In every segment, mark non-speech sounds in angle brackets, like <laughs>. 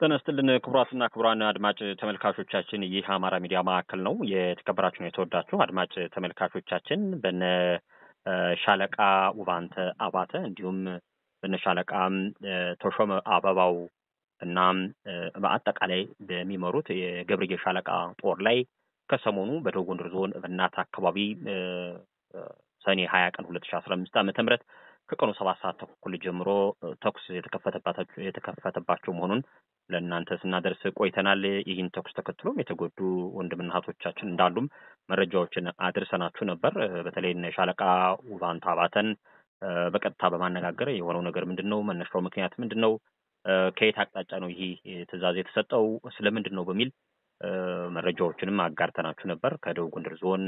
ጤና ክቡራትና ክቡራን አድማጭ ተመልካቾቻችን፣ ይህ አማራ ሚዲያ ማዕከል ነው። የተከበራችሁ ነው የተወዳችሁ አድማጭ ተመልካቾቻችን በነ ሻለቃ ውባንተ አባተ እንዲሁም በነ ሻለቃ ተሾመ አበባው እና በአጠቃላይ በሚመሩት የገብርዬ ሻለቃ ጦር ላይ ከሰሞኑ በደቡብ ጎንደር ዞን እብናት አካባቢ ሰኔ ሀያ ቀን ሁለት ሺ አስራ አምስት ዓመተ ምህረት ከቀኑ ሰባት ሰዓት ተኩል ጀምሮ ተኩስ የተከፈተባቸው መሆኑን ለእናንተ ስናደርስ ቆይተናል። ይህን ተኩስ ተከትሎም የተጎዱ ወንድምና እህቶቻችን እንዳሉም መረጃዎችን አድርሰናችሁ ነበር። በተለይ ሻለቃ ውባንተ አባተን በቀጥታ በማነጋገር የሆነው ነገር ምንድን ነው? መነሻው ምክንያት ምንድን ነው? ከየት አቅጣጫ ነው ይህ ትዕዛዝ የተሰጠው? ስለምንድን ነው በሚል መረጃዎችንም አጋርተናችሁ ነበር። ከደቡብ ጎንደር ዞን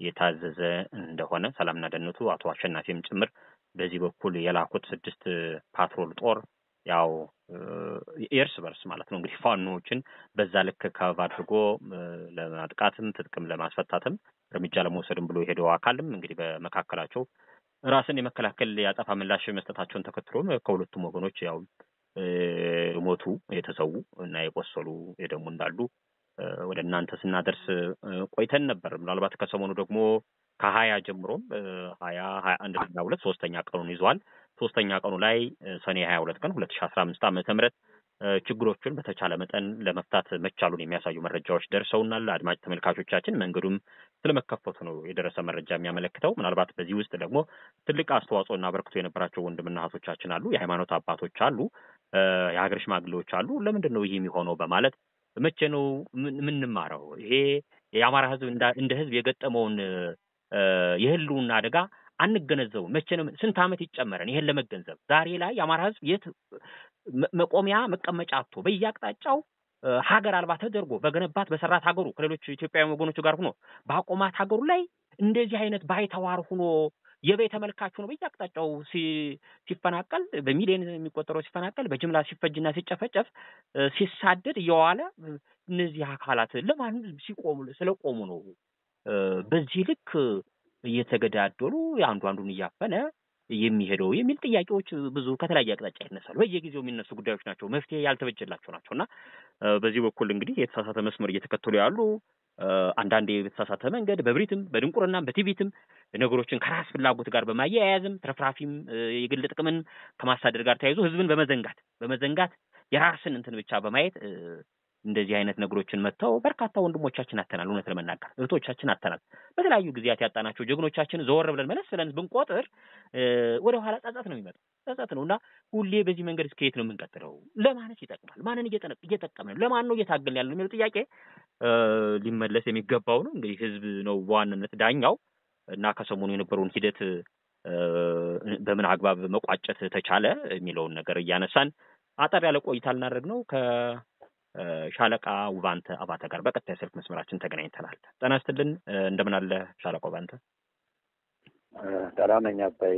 የታዘዘ እንደሆነ ሰላምና ደህንነቱ አቶ አሸናፊም ጭምር በዚህ በኩል የላኩት ስድስት ፓትሮል ጦር ያው የእርስ በርስ ማለት ነው እንግዲህ ፋኖዎችን በዛ ልክ ከብ አድርጎ ለማጥቃትም ትጥቅም ለማስፈታትም እርምጃ ለመውሰድም ብሎ የሄደው አካልም እንግዲህ በመካከላቸው ራስን የመከላከል ያጠፋ ምላሽ መስጠታቸውን ተከትሎም ከሁለቱም ወገኖች ያው ሞቱ፣ የተሰዉ እና የቆሰሉ የደሙ እንዳሉ ወደ እናንተ ስናደርስ ቆይተን ነበር። ምናልባት ከሰሞኑ ደግሞ ከሀያ ጀምሮም ሀያ ሀያ አንድ ሀያ ሁለት ሶስተኛ ቀኑን ይዟል። ሶስተኛ ቀኑ ላይ ሰኔ ሀያ ሁለት ቀን ሁለት ሺ አስራ አምስት ዓመተ ምህረት ችግሮቹን በተቻለ መጠን ለመፍታት መቻሉን የሚያሳዩ መረጃዎች ደርሰውናል። አድማጭ ተመልካቾቻችን መንገዱም ስለመከፈቱ ነው የደረሰ መረጃ የሚያመለክተው። ምናልባት በዚህ ውስጥ ደግሞ ትልቅ አስተዋጽኦና አበርክቶ የነበራቸው ወንድምና እህቶቻችን አሉ፣ የሃይማኖት አባቶች አሉ፣ የሀገር ሽማግሌዎች አሉ። ለምንድን ነው ይህ የሚሆነው በማለት መቼ ነው የምንማረው? ይሄ የአማራ ህዝብ እንደ ህዝብ የገጠመውን የህልውና አደጋ አንገነዘቡም። መቼ ነው ስንት ዓመት ይጨመረን ይሄን ለመገንዘብ? ዛሬ ላይ የአማራ ህዝብ የት መቆሚያ መቀመጫ አጥቶ በየአቅጣጫው ሀገር አልባ ተደርጎ በገነባት በሰራት ሀገሩ ከሌሎች ኢትዮጵያውያን ወገኖቹ ጋር ሆኖ በአቆማት ሀገሩ ላይ እንደዚህ አይነት ባይተዋር ሆኖ የበይ ተመልካች ሆኖ በየአቅጣጫው ሲፈናቀል በሚሊዮን የሚቆጠረው ሲፈናቀል በጅምላ ሲፈጅና ሲጨፈጨፍ ሲሳደድ እየዋለ እነዚህ አካላት ለማን ሲቆሙ ስለቆሙ ነው በዚህ ልክ እየተገዳደሉ አንዱ አንዱን እያፈነ የሚሄደው የሚል ጥያቄዎች ብዙ ከተለያየ አቅጣጫ ይነሳሉ። በየጊዜው የሚነሱ ጉዳዮች ናቸው፣ መፍትሄ ያልተበጀላቸው ናቸው እና በዚህ በኩል እንግዲህ የተሳሳተ መስመር እየተከተሉ ያሉ አንዳንዴ በተሳሳተ መንገድ በብሪትም በድንቁርናም በቲቪትም ነገሮችን ከራስ ፍላጎት ጋር በማያያዝም ትረፍራፊም የግል ጥቅምን ከማሳደድ ጋር ተያይዞ ህዝብን በመዘንጋት በመዘንጋት የራስን እንትን ብቻ በማየት እንደዚህ አይነት ነገሮችን መጥተው በርካታ ወንድሞቻችን አተናል። እውነት ለመናገር እህቶቻችን አተናል። በተለያዩ ጊዜያት ያጣናቸው ጀግኖቻችን ዘወር ብለን መለስ ብለን ብንቆጥር ወደ ኋላ ጸጸት ነው የሚመጣው። ጸጸት ነው እና ሁሌ በዚህ መንገድ እስከ የት ነው የምንቀጥለው? ለማንስ ይጠቅማል? ማንን እየጠቀመ ነው? ለማን ነው እየታገልን ያለ የሚለው ጥያቄ ሊመለስ የሚገባው ነው። እንግዲህ ህዝብ ነው በዋናነት ዳኛው እና ከሰሞኑ የነበረውን ሂደት በምን አግባብ መቋጨት ተቻለ የሚለውን ነገር እያነሳን አጠር ያለ ቆይታ ልናደርግ ነው ከ ሻለቃ ውባንተ አባተ ጋር በቀጥታ የስልክ መስመራችን ተገናኝተናል። ጤና ይስጥልን። እንደምን አለ ሻለቃ ውባንተ? ደህና ነኝ አባይ፣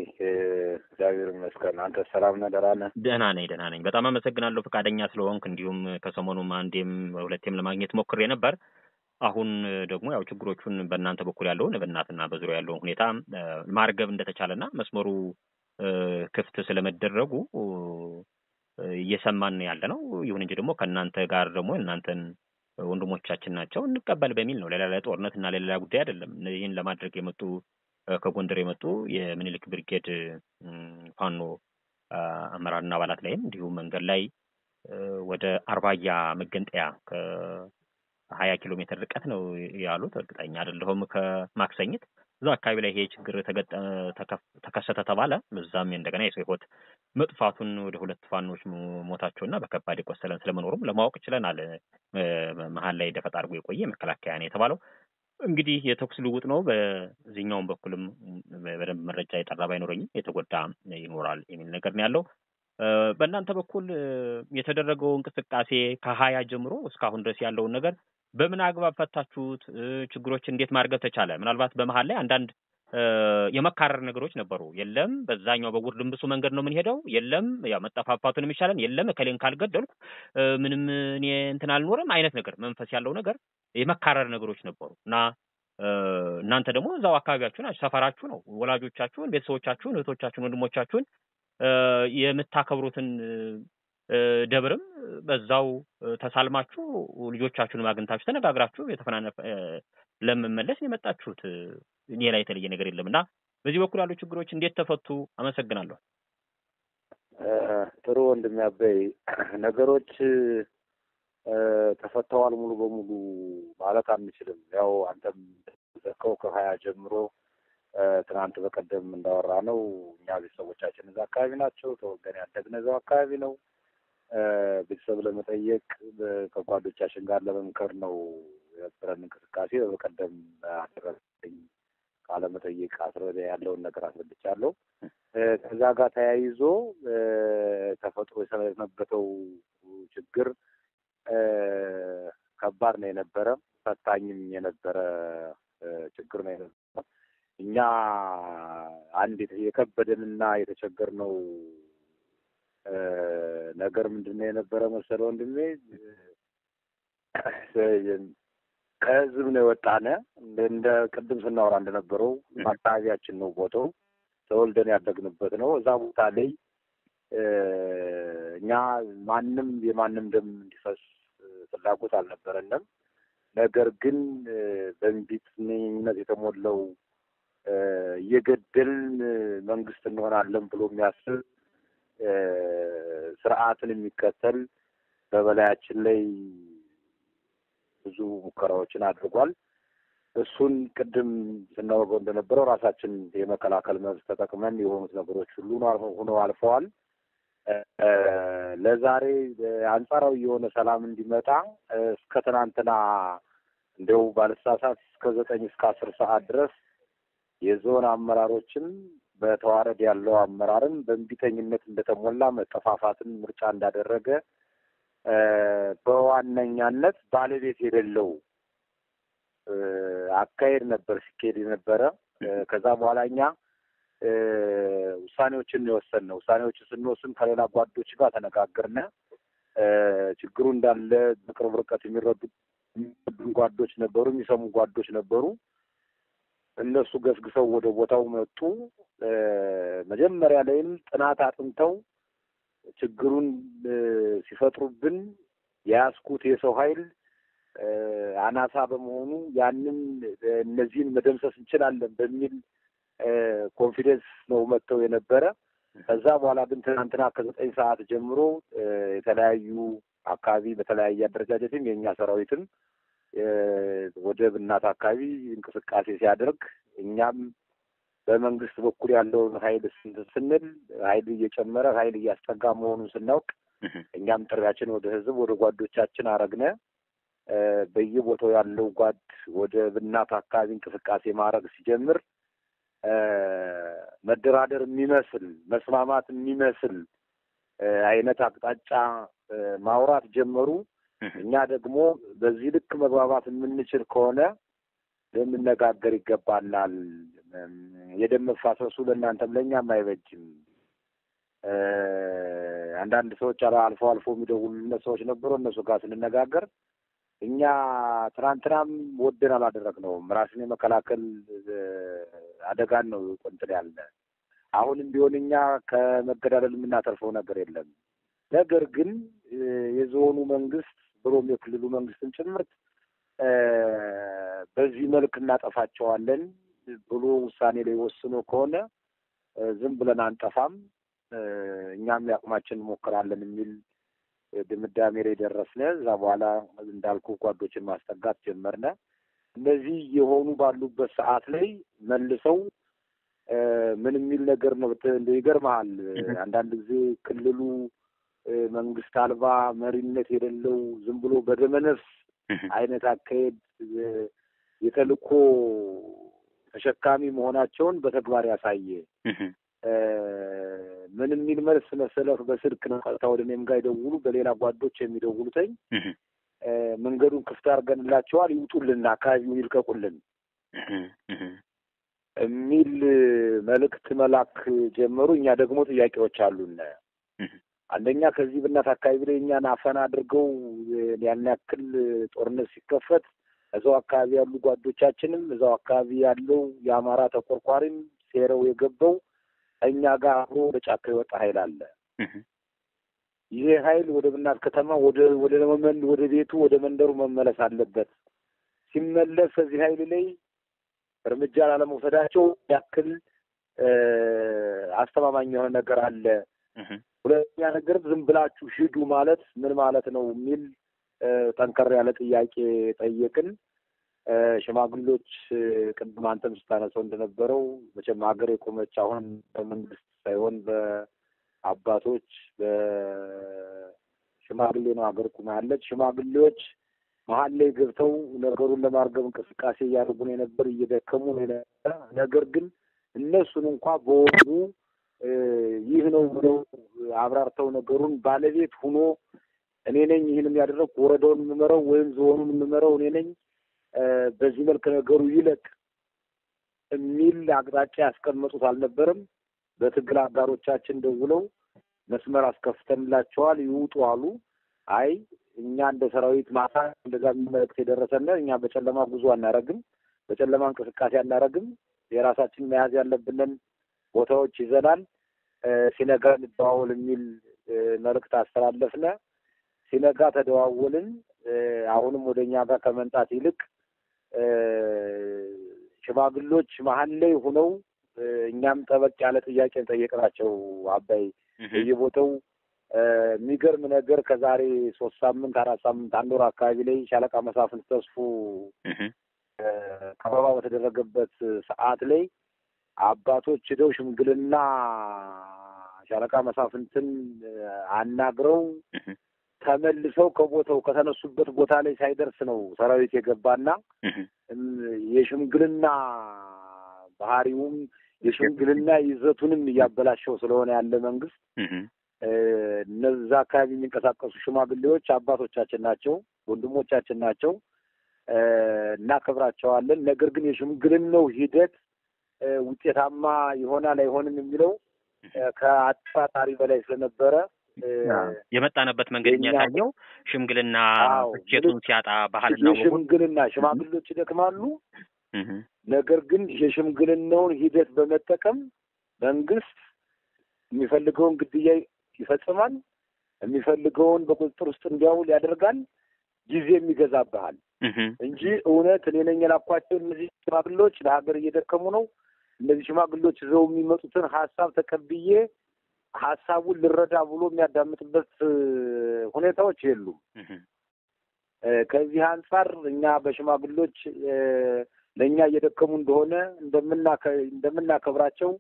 እግዚአብሔር ይመስገን። አንተ ሰላም ነህ? ደህና ነህ? ደህና ነኝ፣ ደህና ነኝ። በጣም አመሰግናለሁ ፈቃደኛ ስለሆንክ። እንዲሁም ከሰሞኑም አንዴም ሁለቴም ለማግኘት ሞክሬ ነበር። አሁን ደግሞ ያው ችግሮቹን በእናንተ በኩል ያለውን በእናትና በዙሪያ ያለውን ሁኔታ ማርገብ እንደተቻለና መስመሩ ክፍት ስለመደረጉ እየሰማን ያለ ነው። ይሁን እንጂ ደግሞ ከእናንተ ጋር ደግሞ እናንተን ወንድሞቻችን ናቸው እንቀበል በሚል ነው። ለሌላ ጦርነት እና ለሌላ ጉዳይ አይደለም። ይህን ለማድረግ የመጡ ከጎንደር የመጡ የምኒልክ ብርጌድ ፋኖ አመራርና አባላት ላይም እንዲሁም መንገድ ላይ ወደ አርባያ መገንጠያ ከሀያ ኪሎ ሜትር ርቀት ነው ያሉት። እርግጠኛ አይደለሁም ከማክሰኝት እዛ አካባቢ ላይ ይሄ ችግር ተከሰተ ተባለ። በዛም እንደገና የሰው ሕይወት መጥፋቱን ወደ ሁለት ፋኖች ሞታቸውና በከባድ የቆሰለን ስለመኖሩም ለማወቅ ችለናል። መሀል ላይ ደፈጣ አድርጎ የቆየ መከላከያ ነው የተባለው። እንግዲህ የተኩስ ልውውጥ ነው። በዚህኛውም በኩልም በደንብ መረጃ የጠራ ባይኖረኝም የተጎዳ ይኖራል የሚል ነገር ነው ያለው። በእናንተ በኩል የተደረገው እንቅስቃሴ ከሀያ ጀምሮ እስካሁን ድረስ ያለውን ነገር በምን አግባብ ፈታችሁት? ችግሮች እንዴት ማርገብ ተቻለ? ምናልባት በመሀል ላይ አንዳንድ የመካረር ነገሮች ነበሩ። የለም በዛኛው በጉር መንገድ ነው የምንሄደው፣ የለም ያው መጠፋፋቱን የሚሻለን፣ የለም እከሌን ካልገደልኩ ምንም እኔ እንትን አልኖርም አይነት ነገር መንፈስ ያለው ነገር የመካረር ነገሮች ነበሩ እና እናንተ ደግሞ እዛው አካባቢያችሁ ናችሁ፣ ሰፈራችሁ ነው። ወላጆቻችሁን፣ ቤተሰቦቻችሁን፣ እህቶቻችሁን፣ ወንድሞቻችሁን የምታከብሩትን ደብርም በዛው ተሳልማችሁ ልጆቻችሁንም አግኝታችሁ ተነጋግራችሁ የተፈናነፈ ለመመለስ የመጣችሁት ሌላ የተለየ ነገር የለም እና በዚህ በኩል ያሉ ችግሮች እንዴት ተፈቱ? አመሰግናለሁ። ጥሩ ወንድሜ አበይ <clears throat> ነገሮች ተፈተዋል ሙሉ በሙሉ ማለት አንችልም። ያው አንተም ዘከው ከሀያ ጀምሮ ትናንት በቀደም እንዳወራ ነው እኛ ቤተሰቦቻችን እዛ አካባቢ ናቸው። ተወልደን ያደግን እዛው አካባቢ ነው። ቤተሰብ ለመጠየቅ ከጓዶቻችን ጋር ለመምከር ነው የነበረን እንቅስቃሴ። በቀደም አደረሰኝ ቃለ መጠይቅ አስረዳ ያለውን ነገር አስረድቻለሁ። ከዛ ጋር ተያይዞ ተፈጥሮ የሰነበተው ችግር ከባድ ነው የነበረ፣ ፈታኝም የነበረ ችግር ነው የነበረ። እኛ አንድ የከበደንና የተቸገርነው ነገር ምንድን ነው የነበረ መሰለ ወንድሜ፣ ከህዝብ ነው የወጣነ እንደ ቅድም ስናወራ እንደነበረው አካባቢያችን ነው ቦታው ተወልደን ያደግንበት ነው። እዛ ቦታ ላይ እኛ ማንም የማንም ደም እንዲፈስ ፍላጎት አልነበረንም። ነገር ግን በእንቢተኝነት የተሞላው እየገደልን መንግስት እንሆናለን ብሎ የሚያስብ ስርዓትን የሚከተል በበላያችን ላይ ብዙ ሙከራዎችን አድርጓል። እሱን ቅድም ስናወገው እንደነበረው ራሳችን የመከላከል መብት ተጠቅመን የሆኑት ነገሮች ሁሉ ሆነው አልፈዋል። ለዛሬ አንጻራዊ የሆነ ሰላም እንዲመጣ እስከ ትናንትና እንደው ባልሳሳት እስከ ዘጠኝ እስከ አስር ሰዓት ድረስ የዞን አመራሮችም በተዋረድ ያለው አመራርም በእንቢተኝነት እንደተሞላ መጠፋፋትን ምርጫ እንዳደረገ በዋነኛነት ባለቤት የሌለው አካሄድ ነበር ሲካሄድ የነበረ። ከዛ በኋላ እኛ ውሳኔዎችን የወሰን ነው። ውሳኔዎችን ስንወስን ከሌላ ጓዶች ጋር ተነጋግርነ ችግሩ እንዳለ በቅርብ ርቀት የሚረዱ ጓዶች ነበሩ፣ የሚሰሙ ጓዶች ነበሩ። እነሱ ገስግሰው ወደ ቦታው መጡ። መጀመሪያ ላይም ጥናት አጥንተው ችግሩን ሲፈጥሩብን የያዝኩት የሰው ኃይል አናሳ በመሆኑ ያንን እነዚህን መደምሰስ እንችላለን በሚል confidence ነው መጥተው የነበረ። ከዛ በኋላ ግን ትናንትና ከዘጠኝ ሰዓት ጀምሮ የተለያዩ አካባቢ በተለያየ አደረጃጀትም የእኛ ሰራዊትም ወደ እብናት አካባቢ እንቅስቃሴ ሲያደርግ እኛም በመንግስት በኩል ያለውን ኃይል ስንል ኃይል እየጨመረ ኃይል እያስጠጋ መሆኑን ስናውቅ እኛም ጥሪያችን ወደ ህዝብ ወደ ጓዶቻችን አረግነ። በየቦታው ያለው ጓድ ወደ ብናት አካባቢ እንቅስቃሴ ማድረግ ሲጀምር መደራደር የሚመስል መስማማት የሚመስል አይነት አቅጣጫ ማውራት ጀመሩ። እኛ ደግሞ በዚህ ልክ መግባባት የምንችል ከሆነ ልንነጋገር ይገባናል። የደም መፋሰሱ ለእናንተም ለእኛም አይበጅም። አንዳንድ ሰዎች አልፎ አልፎ የሚደውሉለት ሰዎች ነበሩ። እነሱ ጋር ስንነጋገር እኛ ትናንትናም ወደን አላደረግነውም። ራስን የመከላከል አደጋን ነው ቆንጥል ያለ። አሁንም ቢሆን እኛ ከመገዳደል የምናተርፈው ነገር የለም። ነገር ግን የዞኑ መንግስት ብሎም የክልሉ መንግስትን ጭምርት በዚህ መልክ እናጠፋቸዋለን ብሎ ውሳኔ ላይ ወስኖ ከሆነ ዝም ብለን አንጠፋም፣ እኛም ያቅማችን እንሞክራለን የሚል ድምዳሜ ላይ ደረስነ። እዛ በኋላ እንዳልኩ ጓዶችን ማስጠጋት ጀመርነ። እነዚህ የሆኑ ባሉበት ሰዓት ላይ መልሰው ምን የሚል ነገር ነው ይገርመሃል። አንዳንድ ጊዜ ክልሉ መንግስት አልባ መሪነት የሌለው ዝም ብሎ በደመነፍስ <laughs> አይነት አካሄድ የተልእኮ ተሸካሚ መሆናቸውን በተግባር ያሳየ <laughs> ምን የሚል መልስ መሰለህ? በስልክ ነው ቀጥታ ወደ እኔም ጋር ይደውሉ፣ በሌላ ጓዶች የሚደውሉትኝ መንገዱን ክፍት አድርገንላቸዋል፣ ይውጡልን፣ አካባቢውን ይልቀቁልን የሚል መልእክት መላክ ጀመሩ። እኛ ደግሞ ጥያቄዎች አሉን። አንደኛ ከዚህ ብናት አካባቢ ላይ እኛን አፈና አድርገው ያን ያክል ጦርነት ሲከፈት እዛው አካባቢ ያሉ ጓዶቻችንም እዛው አካባቢ ያለው የአማራ ተቆርቋሪም ሴረው የገባው እኛ ጋር አብሮ ወደ ጫካ የወጣ ኃይል አለ። ይሄ ኃይል ወደ ብናት ከተማ ወደ ወደ ወደ ቤቱ ወደ መንደሩ መመለስ አለበት። ሲመለስ ከዚህ ኃይል ላይ እርምጃ ላለመውሰዳቸው ያክል አስተማማኝ የሆነ ነገር አለ። ሁለተኛ ነገር ዝም ብላችሁ ሂዱ ማለት ምን ማለት ነው የሚል ጠንከር ያለ ጥያቄ ጠየቅን። ሽማግሌዎች ቅድም አንተም ስታነሳው እንደነበረው መቼም ሀገር የቆመች አሁን በመንግስት ሳይሆን በአባቶች በሽማግሌ ነው ሀገር ቁማ ያለች። ሽማግሌዎች መሀል ላይ ገብተው ነገሩን ለማርገብ እንቅስቃሴ እያደረጉ ነው የነበር፣ እየደከሙ ነው የነበረ። ነገር ግን እነሱን እንኳ በወጉ ይህ ነው ብለው አብራርተው ነገሩን ባለቤት ሁኖ እኔ ነኝ ይህን የሚያደረግኩ ወረዳውን የምመረው ወይም ዞኑን የምመረው እኔ ነኝ፣ በዚህ መልክ ነገሩ ይለቅ የሚል አቅጣጫ ያስቀመጡት አልነበረም። በትግል አጋሮቻችን ደውለው መስመር አስከፍተንላቸዋል ይውጡ አሉ። አይ እኛ እንደ ሰራዊት ማታ እንደዛ መልእክት የደረሰን እኛ በጨለማ ጉዞ አናረግም፣ በጨለማ እንቅስቃሴ አናረግም። የራሳችን መያዝ ያለብንን ቦታዎች ይዘናል። ሲነጋ እንደዋወል የሚል መልእክት አስተላለፍነ። ሲነጋ ተደዋወልን። አሁንም ወደ እኛ ጋር ከመምጣት ይልቅ ሽማግሎች መሀል ላይ ሆነው እኛም ጠበቅ ያለ ጥያቄ ጠየቅናቸው። አባይ በየቦታው የሚገርም ነገር ከዛሬ ሶስት ሳምንት አራት ሳምንት አንድ ወር አካባቢ ላይ ሻለቃ መሳፍንት ተስፉ ከበባ በተደረገበት ሰዓት ላይ አባቶች ሄደው ሽምግልና ሻለቃ መሳፍንትን አናግረው ተመልሰው ከቦታው ከተነሱበት ቦታ ላይ ሳይደርስ ነው ሰራዊት የገባና የሽምግልና ባህሪውም የሽምግልና ይዘቱንም እያበላሸው ስለሆነ ያለ መንግስት እነዛ አካባቢ የሚንቀሳቀሱ ሽማግሌዎች አባቶቻችን ናቸው፣ ወንድሞቻችን ናቸው፣ እናከብራቸዋለን። ነገር ግን የሽምግልናው ሂደት ውጤታማ ይሆናል አይሆንም የሚለው ከአጠራጣሪ በላይ ስለነበረ የመጣንበት መንገድ የሚያሳየው ሽምግልና እሴቱን ሲያጣ ባህልና ሽምግልና ሽማግሌዎች ይደክማሉ። ነገር ግን የሽምግልናውን ሂደት በመጠቀም መንግስት የሚፈልገውን ግድያ ይፈጽማል፣ የሚፈልገውን በቁጥጥር ውስጥ እንዲያውል ያደርጋል። ጊዜም ይገዛብሃል እንጂ እውነት እኔ ነኝ የላኳቸው እነዚህ ሽማግሌዎች ለሀገር እየደከሙ ነው። እነዚህ ሽማግሌዎች ይዘው የሚመጡትን ሀሳብ ተቀብዬ ሀሳቡን ልረዳ ብሎ የሚያዳምጥበት ሁኔታዎች የሉም። ከዚህ አንጻር እኛ በሽማግሌዎች ለእኛ እየደከሙ እንደሆነ እንደምናከብራቸው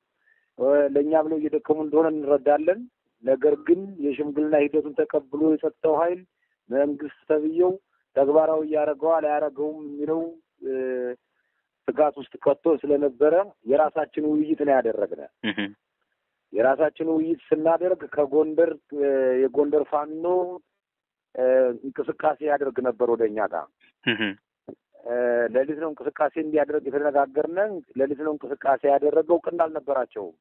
ለእኛ ብለው እየደከሙ እንደሆነ እንረዳለን። ነገር ግን የሽምግልና ሂደቱን ተቀብሎ የጸጥታው ኃይል መንግስት ተብዬው ተግባራዊ እያደረገዋል አያደረገውም የሚለው ስጋት ውስጥ ከቶ ስለነበረ የራሳችን ውይይት ነው ያደረግነ። የራሳችን ውይይት ስናደርግ ከጎንደር የጎንደር ፋኖ እንቅስቃሴ ያደርግ ነበር ወደ እኛ ጋር ሌሊት ነው እንቅስቃሴ እንዲያደርግ የተነጋገርነ። ሌሊት ነው እንቅስቃሴ ያደረገው ቅን አልነበራቸውም።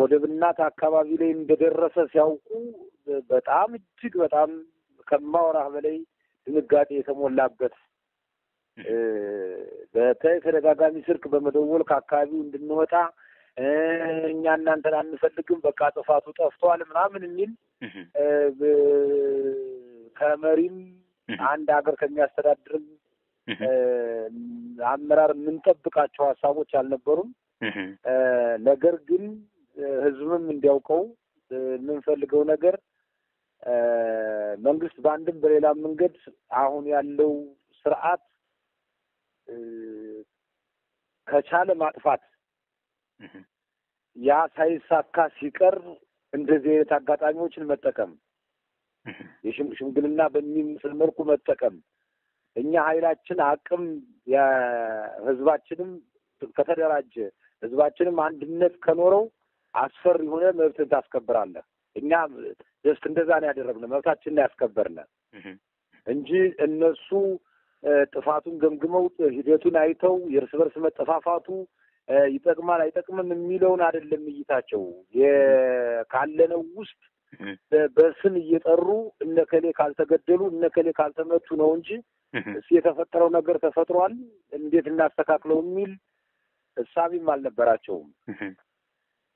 ወደ ብናት አካባቢ ላይ እንደደረሰ ሲያውቁ በጣም እጅግ በጣም ከማወራህ በላይ ድንጋጤ የተሞላበት በተደጋጋሚ ስልክ በመደወል ከአካባቢው እንድንወጣ እኛ እናንተን አንፈልግም፣ በቃ ጥፋቱ ጠፍቷል ምናምን የሚል ከመሪም አንድ ሀገር ከሚያስተዳድርም አመራር የምንጠብቃቸው ሀሳቦች አልነበሩም። ነገር ግን ህዝብም እንዲያውቀው የምንፈልገው ነገር መንግስት በአንድም በሌላ መንገድ አሁን ያለው ስርዓት ከቻለ ማጥፋት። ያ ሳይሳካ ሲቀር እንደዚህ አይነት አጋጣሚዎችን መጠቀም። የሽምግልና በሚመስል መልኩ መጠቀም። እኛ ኃይላችን አቅም ህዝባችንም ከተደራጀ ህዝባችንም አንድነት ከኖረው አስፈሪ የሆነ መብትን ታስከብራለህ። እኛ just እንደዛ ነው ያደረግነው፣ መብታችንን ያስከበርነ እንጂ እነሱ ጥፋቱን ገምግመው ሂደቱን አይተው የእርስ በርስ መጠፋፋቱ ይጠቅማል አይጠቅምም የሚለውን አይደለም እይታቸው። ካለነው ውስጥ በስም እየጠሩ እነከሌ ካልተገደሉ እነከሌ ካልተመቱ ነው እንጂ የተፈጠረው ነገር ተፈጥሯል፣ እንዴት እናስተካክለው የሚል እሳቢም አልነበራቸውም።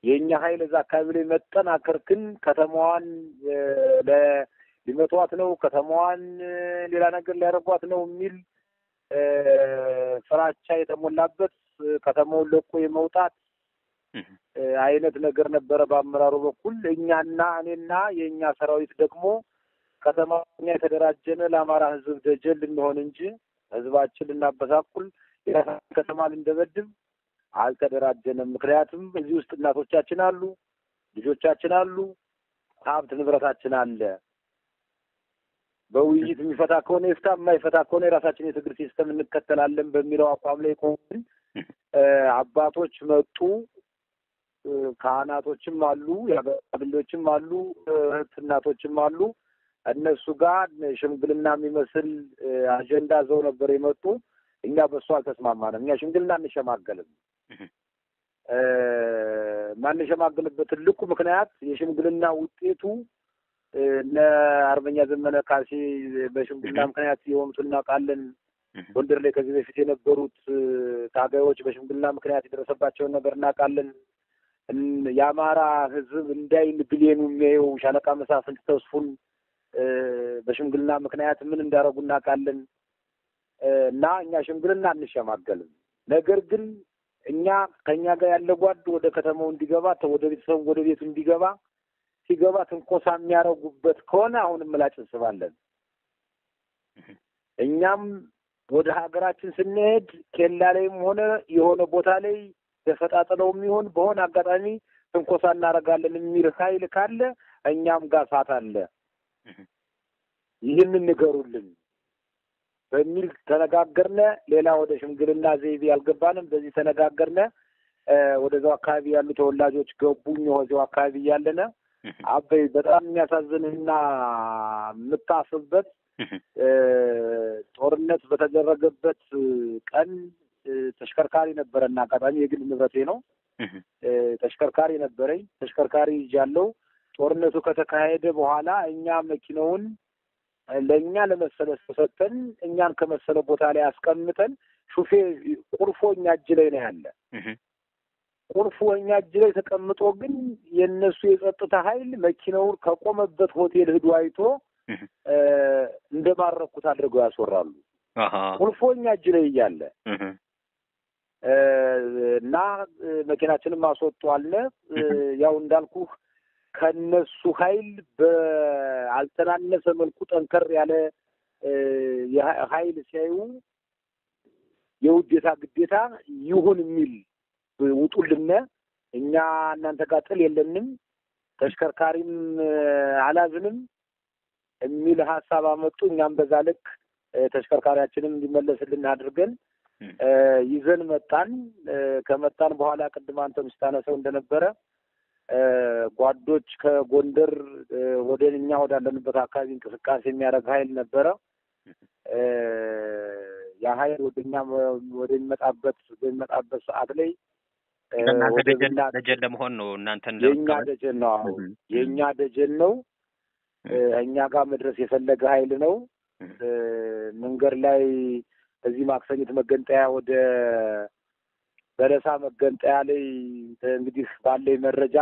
የእኛ ኃይል እዛ አካባቢ ላይ መጠናከር ግን ከተማዋን ሊመቷት ነው፣ ከተማዋን ሌላ ነገር ሊያደርጓት ነው የሚል ፍራቻ የተሞላበት ከተማውን ለቆ የመውጣት አይነት ነገር ነበረ በአመራሩ በኩል። እኛና እኔና የእኛ ሰራዊት ደግሞ ከተማኛ የተደራጀነ ለአማራ ሕዝብ ደጀን ልንሆን እንጂ ሕዝባችን ልናጎሳቁል የራሳችን ከተማ ልንደበድብ አልተደራጀንም። ምክንያቱም እዚህ ውስጥ እናቶቻችን አሉ፣ ልጆቻችን አሉ፣ ሀብት ንብረታችን አለ። በውይይት የሚፈታ ከሆነ ይፍታ፣ የማይፈታ ከሆነ የራሳችን የትግል system እንከተላለን በሚለው አቋም ላይ ቆምን። አባቶች መጡ፣ ካህናቶችም አሉ፣ የአገባብሎችም አሉ፣ እህት እናቶችም አሉ። እነሱ ጋር ሽምግልና የሚመስል አጀንዳ ዘው ነበር የመጡ። እኛ በሱ አልተስማማንም። እኛ ሽምግልና አንሸማገልም። ማንሸማገልበት ትልቁ ምክንያት የሽምግልና ውጤቱ እነ አርበኛ ዘመነ ካሴ በሽምግልና ምክንያት የሆኑት እናውቃለን። ጎንደር ላይ ከዚህ በፊት የነበሩት ታጋዮች በሽምግልና ምክንያት የደረሰባቸውን ነገር እናውቃለን። የአማራ ሕዝብ እንዳይን ብሌኑ የሚያየው ሻለቃ መሳፍንት ተስፉን በሽምግልና ምክንያት ምን እንዳደረጉ እናውቃለን። እና እኛ ሽምግልና አንሸማገልም። ነገር ግን እኛ ከእኛ ጋር ያለ ጓድ ወደ ከተማው እንዲገባ ወደ ቤተሰቡ ወደ ቤቱ እንዲገባ ሲገባ ትንኮሳ የሚያደርጉበት ከሆነ አሁንም ምላጭ እንስባለን። እኛም ወደ ሀገራችን ስንሄድ ኬላ ላይም ሆነ የሆነ ቦታ ላይ ተፈጣጥለው የሚሆን በሆነ አጋጣሚ ትንኮሳ እናደርጋለን የሚል ኃይል ካለ እኛም ጋር እሳት አለ። ይህንን ንገሩልን በሚል ተነጋገርነ። ሌላ ወደ ሽምግልና ዘይቤ አልገባንም። በዚህ ተነጋገርነ። ወደዛው አካባቢ ያሉ ተወላጆች ገቡኝ። ወዚያው አካባቢ እያለነ አበይ በጣም የሚያሳዝንና የምታስብበት <laughs> ጦርነት በተደረገበት ቀን ተሽከርካሪ ነበረ እና አጋጣሚ የግል ንብረቴ ነው። <laughs> ተሽከርካሪ ነበረኝ። ተሽከርካሪ ይዣለሁ። ጦርነቱ ከተካሄደ በኋላ እኛ መኪናውን ለእኛ ለመሰለ ሰው ሰጠን። እኛን ከመሰለ ቦታ ላይ አስቀምጠን ሹፌር ቁልፎ እኛ እጅ ላይ ነው ያለ። ቁልፎ እኛ እጅ ላይ ተቀምጦ ግን የእነሱ የጸጥታ ኃይል መኪናውን ከቆመበት ሆቴል ሂዶ አይቶ እንደማረኩት አድርገው ያስወራሉ። ቁልፎ እኛ እጅ ላይ እያለ እና መኪናችንም አስወጧለ። ያው እንዳልኩህ ከነሱ ኃይል በአልተናነሰ መልኩ ጠንከር ያለ ኃይል ሲያዩ የውዴታ ግዴታ ይሁን የሚል ውጡልነ፣ እኛ እናንተ ጋር ጥል የለንም፣ ተሽከርካሪም አላዝንም የሚል ሀሳብ አመጡ። እኛም በዛ ልክ ተሽከርካሪያችንም እንዲመለስልን አድርገን ይዘን መጣን። ከመጣን በኋላ ቅድም አንተም ስታነሰው እንደነበረ ጓዶች ከጎንደር ወደ እኛ ወዳለንበት አካባቢ እንቅስቃሴ የሚያደርግ ኃይል ነበረ። ያ ኃይል ወደኛ ወደሚመጣበት በሚመጣበት ሰዓት ላይ ደጀን ለመሆን ነው። እናንተን የእኛ ደጀን ነው። አሁን የእኛ ደጀን ነው። እኛ ጋር መድረስ የፈለገ ኃይል ነው። መንገድ ላይ እዚህ ማክሰኝት መገንጠያ ወደ በለሳ መገንጠያ ላይ እንግዲህ ባለኝ መረጃ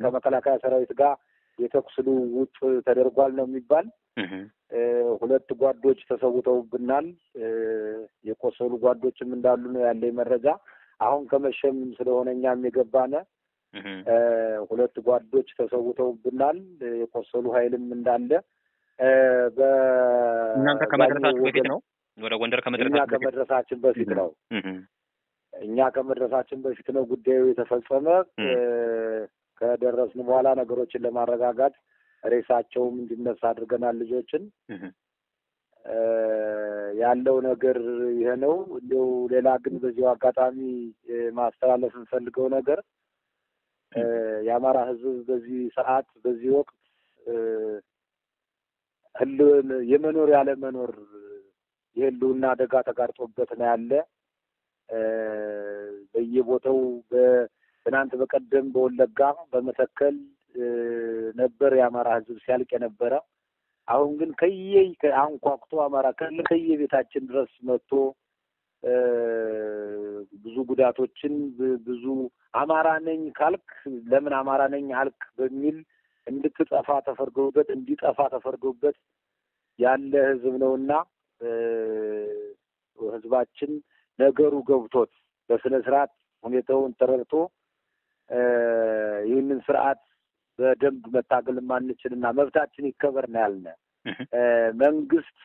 ከመከላከያ ሰራዊት ጋር የተኩስ ልውውጥ ተደርጓል ነው የሚባል። ሁለት ጓዶች ተሰውተውብናል። የቆሰሉ ጓዶችም እንዳሉ ነው ያለኝ መረጃ። አሁን ከመሸም ስለሆነ እኛም የገባነ ሁለት ጓዶች ተሰውተውብናል። የቆሰሉ ኃይልም እንዳለ እናንተ ከመድረሳችሁ በፊት ነው ወደ ጎንደር እኛ ከመድረሳችን በፊት ነው እኛ ከመድረሳችን በፊት ነው ጉዳዩ የተፈጸመ። ከደረስን በኋላ ነገሮችን ለማረጋጋት ሬሳቸውም እንዲነሳ አድርገናል ልጆችን። ያለው ነገር ይሄ ነው። እንዲው ሌላ ግን በዚሁ አጋጣሚ ማስተላለፍ የምፈልገው ነገር የአማራ ሕዝብ በዚህ ሰዓት በዚህ ወቅት ህልውን የመኖር ያለ መኖር የህልውና አደጋ ተጋርጦበት ነው ያለ። በየቦታው በትናንት በቀደም በወለጋ በመተከል ነበር የአማራ ህዝብ ሲያልቅ የነበረ። አሁን ግን ከየ አንኳኩቶ አማራ ክልል ከየቤታችን ድረስ መጥቶ ብዙ ጉዳቶችን ብዙ አማራ ነኝ ካልክ ለምን አማራ ነኝ አልክ በሚል እንድትጠፋ ተፈርዶበት እንዲጠፋ ተፈርዶበት ያለ ህዝብ ነውና ህዝባችን ነገሩ ገብቶት በስነ ስርዓት ሁኔታውን ተረድቶ ይህንን ስርዓት በደንብ መታገል ማንችልና መብታችን ይከበር ነው ያልነ። መንግስት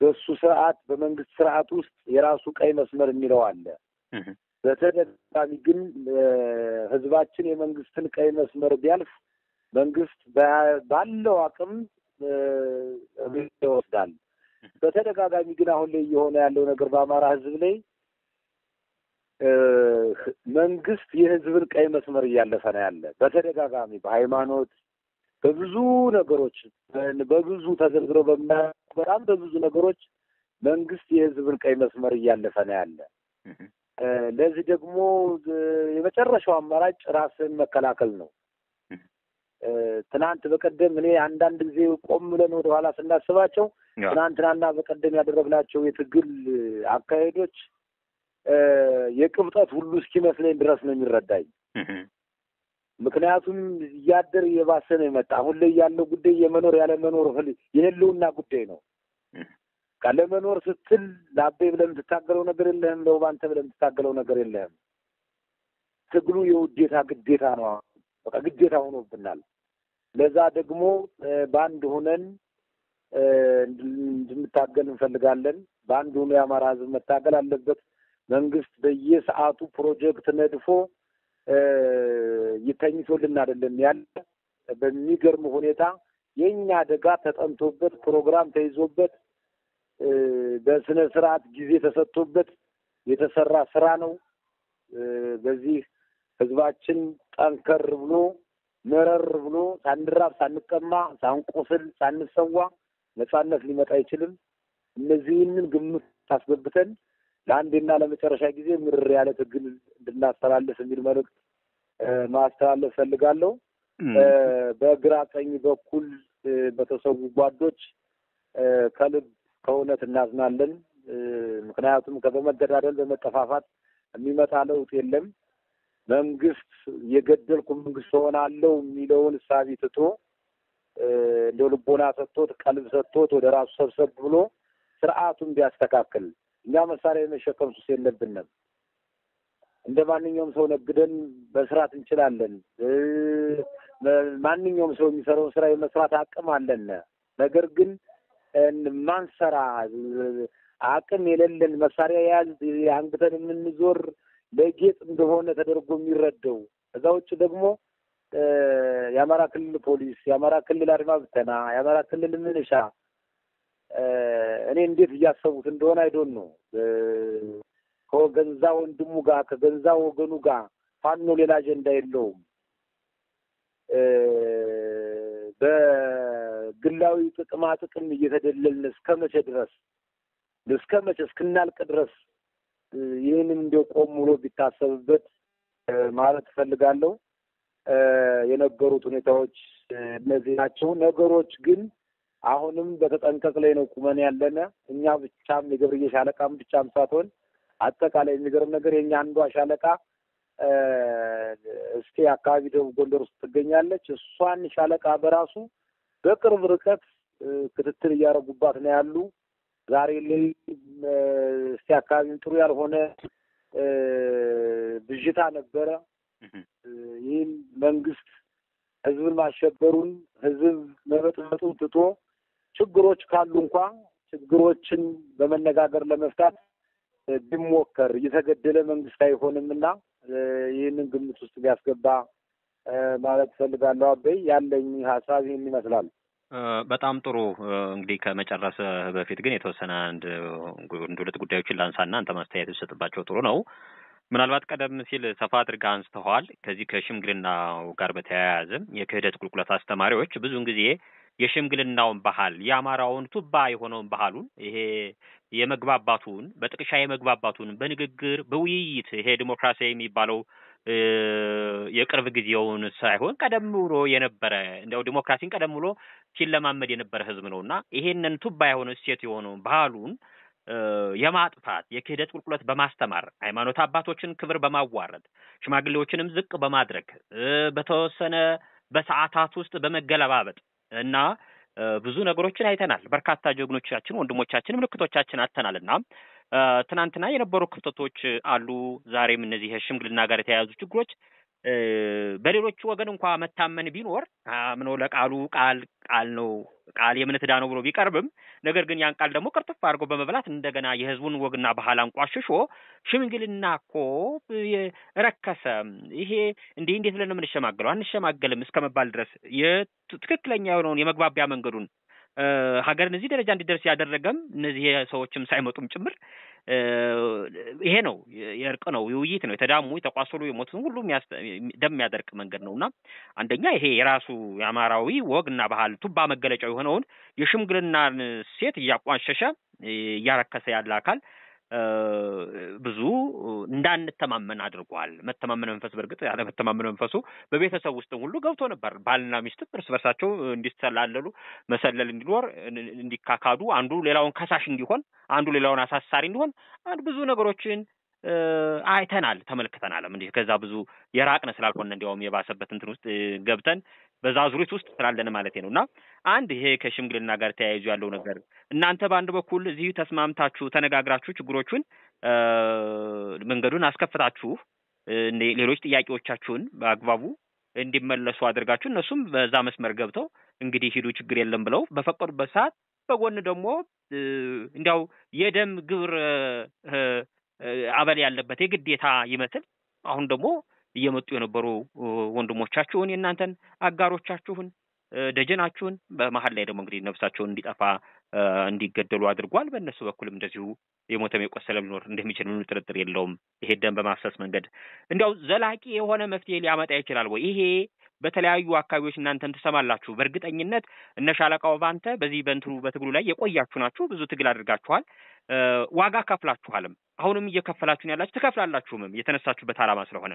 በሱ ስርዓት በመንግስት ስርዓት ውስጥ የራሱ ቀይ መስመር የሚለው አለ። በተደጋጋሚ ግን ህዝባችን የመንግስትን ቀይ መስመር ቢያልፍ መንግስት ባለው አቅም ይወስዳል። በተደጋጋሚ ግን አሁን ላይ እየሆነ ያለው ነገር በአማራ ህዝብ ላይ መንግስት የህዝብን ቀይ መስመር እያለፈ ነው ያለ። በተደጋጋሚ በሃይማኖት በብዙ ነገሮች በብዙ ተዘርዝረው በምና በጣም በብዙ ነገሮች መንግስት የህዝብን ቀይ መስመር እያለፈ ነው ያለ። ለዚህ ደግሞ የመጨረሻው አማራጭ ራስን መከላከል ነው። ትናንት በቀደም እኔ አንዳንድ ጊዜ ቆም ብለን ወደኋላ ስናስባቸው ትናንትናና በቀደም ያደረግናቸው የትግል አካሄዶች የቅብጠት ሁሉ እስኪመስለኝ ድረስ ነው የሚረዳኝ። ምክንያቱም እያደር እየባሰ ነው የመጣ። አሁን ላይ ያለው ጉዳይ የመኖር ያለመኖር የህልውና ጉዳይ ነው። ለመኖር ስትል ለአቤ ብለህ የምትታገለው ነገር የለህም፣ ለውባንተ ብለህ የምትታገለው ነገር የለህም። ትግሉ የውዴታ ግዴታ ነው። በቃ ግዴታ ሆኖብናል። ለዛ ደግሞ በአንድ ሆነን እንድንታገል እንፈልጋለን። በአንድ ሆኖ የአማራ ህዝብ መታገል አለበት። መንግስት በየሰዓቱ ፕሮጀክት ነድፎ ይተኝቶልን አይደለም ያለ በሚገርም ሁኔታ የእኛ አደጋ ተጠንቶበት ፕሮግራም ተይዞበት በስነ ስርዓት ጊዜ ተሰጥቶበት የተሰራ ስራ ነው። በዚህ ህዝባችን ጠንከር ብሎ መረር ብሎ ሳንራብ፣ ሳንቀማ፣ ሳንቆስል፣ ሳንሰዋ ነጻነት ሊመጣ አይችልም። እነዚህንን ግምት ታስገብተን ለአንዴና ለመጨረሻ ጊዜ ምርር ያለ ትግል እንድናስተላልፍ የሚል መልእክት ማስተላለፍ ፈልጋለሁ። በግራ ቀኝ በኩል በተሰዉ ጓዶች ከልብ ከእውነት እናዝናለን። ምክንያቱም በመገዳደል በመጠፋፋት የሚመጣ ለውጥ የለም። መንግስት የገደልኩ መንግስት ሆናለሁ የሚለውን እሳቢ ትቶ እንደው ልቦና ሰጥቶት ቀልብ ሰጥቶት ወደ ራሱ ሰብሰብ ብሎ ስርዓቱን ቢያስተካክል እኛ መሳሪያ የመሸከም ሱስ የለብንም። እንደ ማንኛውም ሰው ነግደን መስራት እንችላለን። ማንኛውም ሰው የሚሰራውን ስራ የመስራት አቅም አለን። ነገር ግን ማንሰራ አቅም የሌለን መሳሪያ የያዝ አንግተን የምንዞር ለጌጥ እንደሆነ ተደርጎ የሚረዳው እዛ ውጭ ደግሞ የአማራ ክልል ፖሊስ፣ የአማራ ክልል አድማ ብተና፣ የአማራ ክልል ምንሻ እኔ እንዴት እያሰቡት እንደሆነ አይዶን ነው ከገንዛ ወንድሙ ጋር ከገንዛ ወገኑ ጋር ፋኖ ሌላ አጀንዳ የለውም። በግላዊ ጥቅማ ጥቅም እየተደለልን እስከ መቼ ድረስ እስከ መቼ እስክናልቅ ድረስ ይህንን እንዲያው ቆም ብሎ ቢታሰብበት ማለት እፈልጋለሁ። የነበሩት ሁኔታዎች እነዚህ ናቸው። ነገሮች ግን አሁንም በተጠንቀቅ ላይ ነው ቁመን ያለነ እኛ ብቻም የገብርዬ ሻለቃም ብቻም ሳትሆን አጠቃላይ የሚገርም ነገር የእኛ አንዷ ሻለቃ እስቴ አካባቢ ደቡብ ጎንደር ውስጥ ትገኛለች። እሷን ሻለቃ በራሱ በቅርብ ርቀት ክትትል እያደረጉባት ነው ያሉ። ዛሬ ላይ እስቴ አካባቢም ጥሩ ያልሆነ ብዥታ ነበረ። ይህም መንግስት ህዝብን ማሸበሩን ህዝብ መበጥበጡን ትቶ ችግሮች ካሉ እንኳ ችግሮችን በመነጋገር ለመፍታት ቢሞከር እየተገደለ መንግስት አይሆንም እና ይህንን ግምት ውስጥ ቢያስገባ ማለት እፈልጋለሁ። አበይ ያለኝ ሀሳብ ይህን ይመስላል። በጣም ጥሩ። እንግዲህ ከመጨረስ በፊት ግን የተወሰነ አንድ ሁለት ጉዳዮችን ላንሳና አንተ ማስተያየት ብትሰጥባቸው ጥሩ ነው። ምናልባት ቀደም ሲል ሰፋ አድርገህ አንስተዋል። ከዚህ ከሽምግልናው ጋር በተያያዘ የክህደት ቁልቁለት አስተማሪዎች ብዙውን ጊዜ የሽምግልናውን ባህል የአማራውን ቱባ የሆነውን ባህሉን ይሄ የመግባባቱን በጥቅሻ የመግባባቱን በንግግር በውይይት ይሄ ዲሞክራሲያዊ የሚባለው የቅርብ ጊዜውን ሳይሆን ቀደም ብሎ የነበረ እንዲያው ዲሞክራሲን ቀደም ብሎ ሲለማመድ የነበረ ህዝብ ነው እና ይሄንን ቱባ የሆነ እሴት የሆነውን ባህሉን የማጥፋት የክህደት ቁልቁለት በማስተማር ሃይማኖት አባቶችን ክብር በማዋረድ ሽማግሌዎችንም ዝቅ በማድረግ በተወሰነ በሰዓታት ውስጥ በመገለባበጥ እና ብዙ ነገሮችን አይተናል። በርካታ ጀግኖቻችን ወንድሞቻችን ምልክቶቻችን አተናል እና ትናንትና የነበሩ ክፍተቶች አሉ። ዛሬም እነዚህ የሽምግልና ጋር የተያያዙ ችግሮች በሌሎቹ ወገን እንኳ መታመን ቢኖር ምነው ለቃሉ ቃል ቃል ነው ቃል የእምነት ዕዳ ነው ብሎ ቢቀርብም ነገር ግን ያን ቃል ደግሞ ቅርጥፍ አድርጎ በመብላት እንደገና የህዝቡን ወግና ባህል አንቋሽሾ ሽምግልና እኮ ረከሰ፣ ይሄ እንዲህ እንዴት ብለን የምንሸማገለው? አንሸማገልም እስከ መባል ድረስ ትክክለኛ የሆነውን የመግባቢያ መንገዱን ሀገርን እዚህ ደረጃ እንዲደርስ ያደረገም እነዚህ ሰዎችም ሳይመጡም ጭምር ይሄ ነው፣ የእርቅ ነው፣ የውይይት ነው። የተዳሙ የተቋሰሉ የሞቱን ሁሉ ደም የሚያደርቅ መንገድ ነው እና አንደኛ ይሄ የራሱ የአማራዊ ወግና ባህል ቱባ መገለጫው የሆነውን የሽምግልናን ሴት እያቋሸሸ እያረከሰ ያለ አካል ብዙ እንዳንተማመን አድርጓል። መተማመን መንፈስ በእርግጥ ያለ መተማመን መንፈሱ በቤተሰብ ውስጥም ሁሉ ገብቶ ነበር። ባልና ሚስትም እርስ በርሳቸው እንዲሰላለሉ መሰለል እንዲኖር እንዲካካዱ፣ አንዱ ሌላውን ከሳሽ እንዲሆን፣ አንዱ ሌላውን አሳሳሪ እንዲሆን አንዱ ብዙ ነገሮችን አይተናል፣ ተመልክተናል። ከዛ ብዙ የራቅነ ስላልሆነ እንዲያውም የባሰበት እንትን ውስጥ ገብተን በዛ ዙሪት ውስጥ ስላለን ማለት ነው። እና አንድ ይሄ ከሽምግልና ጋር ተያይዞ ያለው ነገር እናንተ በአንድ በኩል እዚህ ተስማምታችሁ ተነጋግራችሁ ችግሮቹን መንገዱን አስከፍታችሁ ሌሎች ጥያቄዎቻችሁን በአግባቡ እንዲመለሱ አድርጋችሁ እነሱም በዛ መስመር ገብተው እንግዲህ ሂዱ ችግር የለም ብለው በፈቀዱበት ሰዓት በጎን ደግሞ እንዲያው የደም ግብር አበል ያለበት የግዴታ ይመስል አሁን ደግሞ እየመጡ የነበሩ ወንድሞቻችሁን የእናንተን አጋሮቻችሁን ደጀናችሁን በመሀል ላይ ደግሞ እንግዲህ ነፍሳቸውን እንዲጠፋ እንዲገደሉ አድርጓል። በእነሱ በኩልም እንደዚሁ የሞተም የቆሰለ ሊኖር እንደሚችል ምንም ጥርጥር የለውም። ይሄ ደም በማፍሰስ መንገድ እንዲያው ዘላቂ የሆነ መፍትሄ ሊያመጣ ይችላል ወይ? ይሄ በተለያዩ አካባቢዎች እናንተም ትሰማላችሁ። በእርግጠኝነት እነ ሻለቃው ባንተ በዚህ በእንትኑ በትግሉ ላይ የቆያችሁ ናችሁ። ብዙ ትግል አድርጋችኋል። ዋጋ ከፍላችኋልም። አሁንም እየከፈላችሁን ያላችሁ ትከፍላላችሁምም የተነሳችሁበት ዓላማ ስለሆነ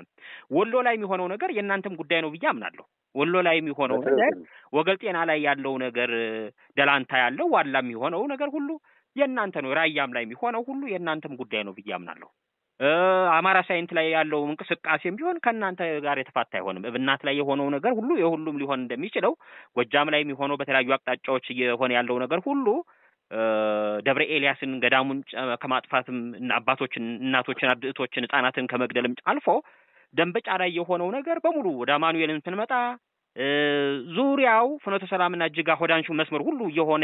ወሎ ላይ የሚሆነው ነገር የእናንተም ጉዳይ ነው ብዬ አምናለሁ። ወሎ ላይ የሚሆነው ነገር ወገል ጤና ላይ ያለው ነገር ደላንታ ያለው ዋላ የሚሆነው ነገር ሁሉ የእናንተ ነው። ራያም ላይ የሚሆነው ሁሉ የእናንተም ጉዳይ ነው ብዬ አምናለሁ። አማራ ሳይንት ላይ ያለው እንቅስቃሴም ቢሆን ከእናንተ ጋር የተፋታ አይሆንም። እብናት ላይ የሆነው ነገር ሁሉ የሁሉም ሊሆን እንደሚችለው ጎጃም ላይ የሚሆነው በተለያዩ አቅጣጫዎች እየሆነ ያለው ነገር ሁሉ ደብረ ኤልያስን ገዳሙን ከማጥፋትም አባቶችን፣ እናቶችን፣ እህቶችን፣ ህጻናትን ከመግደልም አልፎ ደንበጫ ላይ የሆነው ነገር በሙሉ ወደ አማኑኤልን ስንመጣ ዙሪያው ፍኖተ ሰላምና እጅጋ ሆዳንሹ መስመር ሁሉ እየሆነ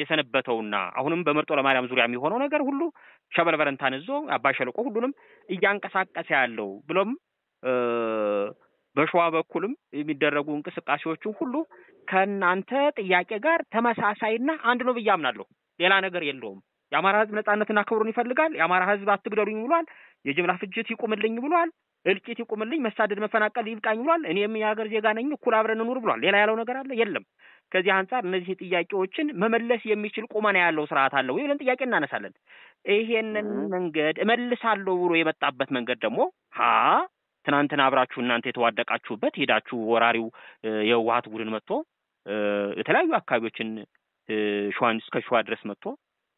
የሰነበተውና አሁንም በመርጦ ለማርያም ዙሪያ የሚሆነው ነገር ሁሉ ሸበል እዞ አባይ ሸለቆ ሁሉንም እያንቀሳቀሰ ያለው ብሎም በሸዋ በኩልም የሚደረጉ እንቅስቃሴዎችን ሁሉ ከእናንተ ጥያቄ ጋር ተመሳሳይና አንድ ነው ብዬ አምናለሁ። ሌላ ነገር የለውም። የአማራ ህዝብ ነጻነትና ክብሩን ይፈልጋል። የአማራ ህዝብ አትግደሉኝ ብሏል። የጅምላ ፍጅት ይቁምልኝ ብሏል። እልቂት ይቁምልኝ፣ መሳደድ፣ መፈናቀል ይብቃኝ ብሏል። እኔም የሀገር ዜጋ ነኝ፣ እኩል አብረን እንኑር ብሏል። ሌላ ያለው ነገር አለ? የለም። ከዚህ አንጻር እነዚህ ጥያቄዎችን መመለስ የሚችል ቁመና ያለው ስርዓት አለ ወይ ብለን ጥያቄ እናነሳለን። ይሄንን መንገድ እመልሳለሁ ብሎ የመጣበት መንገድ ደግሞ ሀ ትናንትና አብራችሁ እናንተ የተዋደቃችሁበት ሄዳችሁ ወራሪው የህወሓት ቡድን መጥቶ የተለያዩ አካባቢዎችን ሸዋን እስከ ሸዋ ድረስ መጥቶ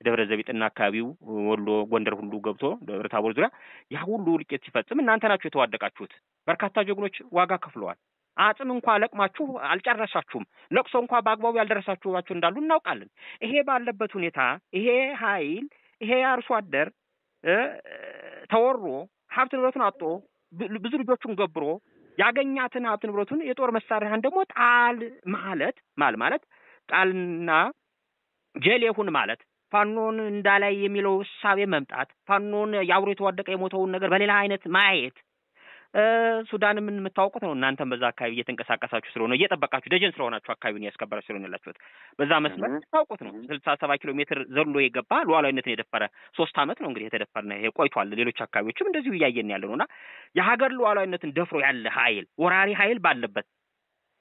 ደብረ ዘቢጥና አካባቢው ወሎ፣ ጎንደር ሁሉ ገብቶ ደብረ ታቦር ዙሪያ ያ ሁሉ እልቂት ሲፈጽም እናንተ ናችሁ የተዋደቃችሁት። በርካታ ጀግኖች ዋጋ ከፍለዋል። አጽም እንኳ ለቅማችሁ አልጨረሳችሁም። ለቅሶ እንኳ በአግባቡ ያልደረሳችኋቸው እንዳሉ እናውቃለን። ይሄ ባለበት ሁኔታ ይሄ ኃይል ይሄ አርሶ አደር ተወሮ ሀብት ንብረቱን አጦ ብዙ ልጆቹን ገብሮ ያገኛትን ሀብት ንብረቱን የጦር መሳሪያን ደግሞ ጣል ማለት ማል ማለት ጣልና ጀሌ ማለት ፋኖን እንዳላይ የሚለው እሳቤ መምጣት ፋኖን የአብሮ የተዋደቀ የሞተውን ነገር በሌላ አይነት ማየት ሱዳንም የምታውቁት ነው። እናንተም በዛ አካባቢ እየተንቀሳቀሳችሁ ስለሆነ እየጠበቃችሁ ደጀን ስለሆናችሁ አካባቢውን ያስከበራችሁ ስለሆነ ያላችሁት በዛ መስመር ታውቁት ነው። ስልሳ ሰባ ኪሎ ሜትር ዘሎ የገባ ሉዓላዊነትን የደፈረ ሶስት ዓመት ነው እንግዲህ የተደፈርነ ይሄ ቆይቷል። ሌሎች አካባቢዎችም እንደዚሁ እያየን ያለ ነው እና የሀገር ሉዓላዊነትን ደፍሮ ያለ ኃይል ወራሪ ኃይል ባለበት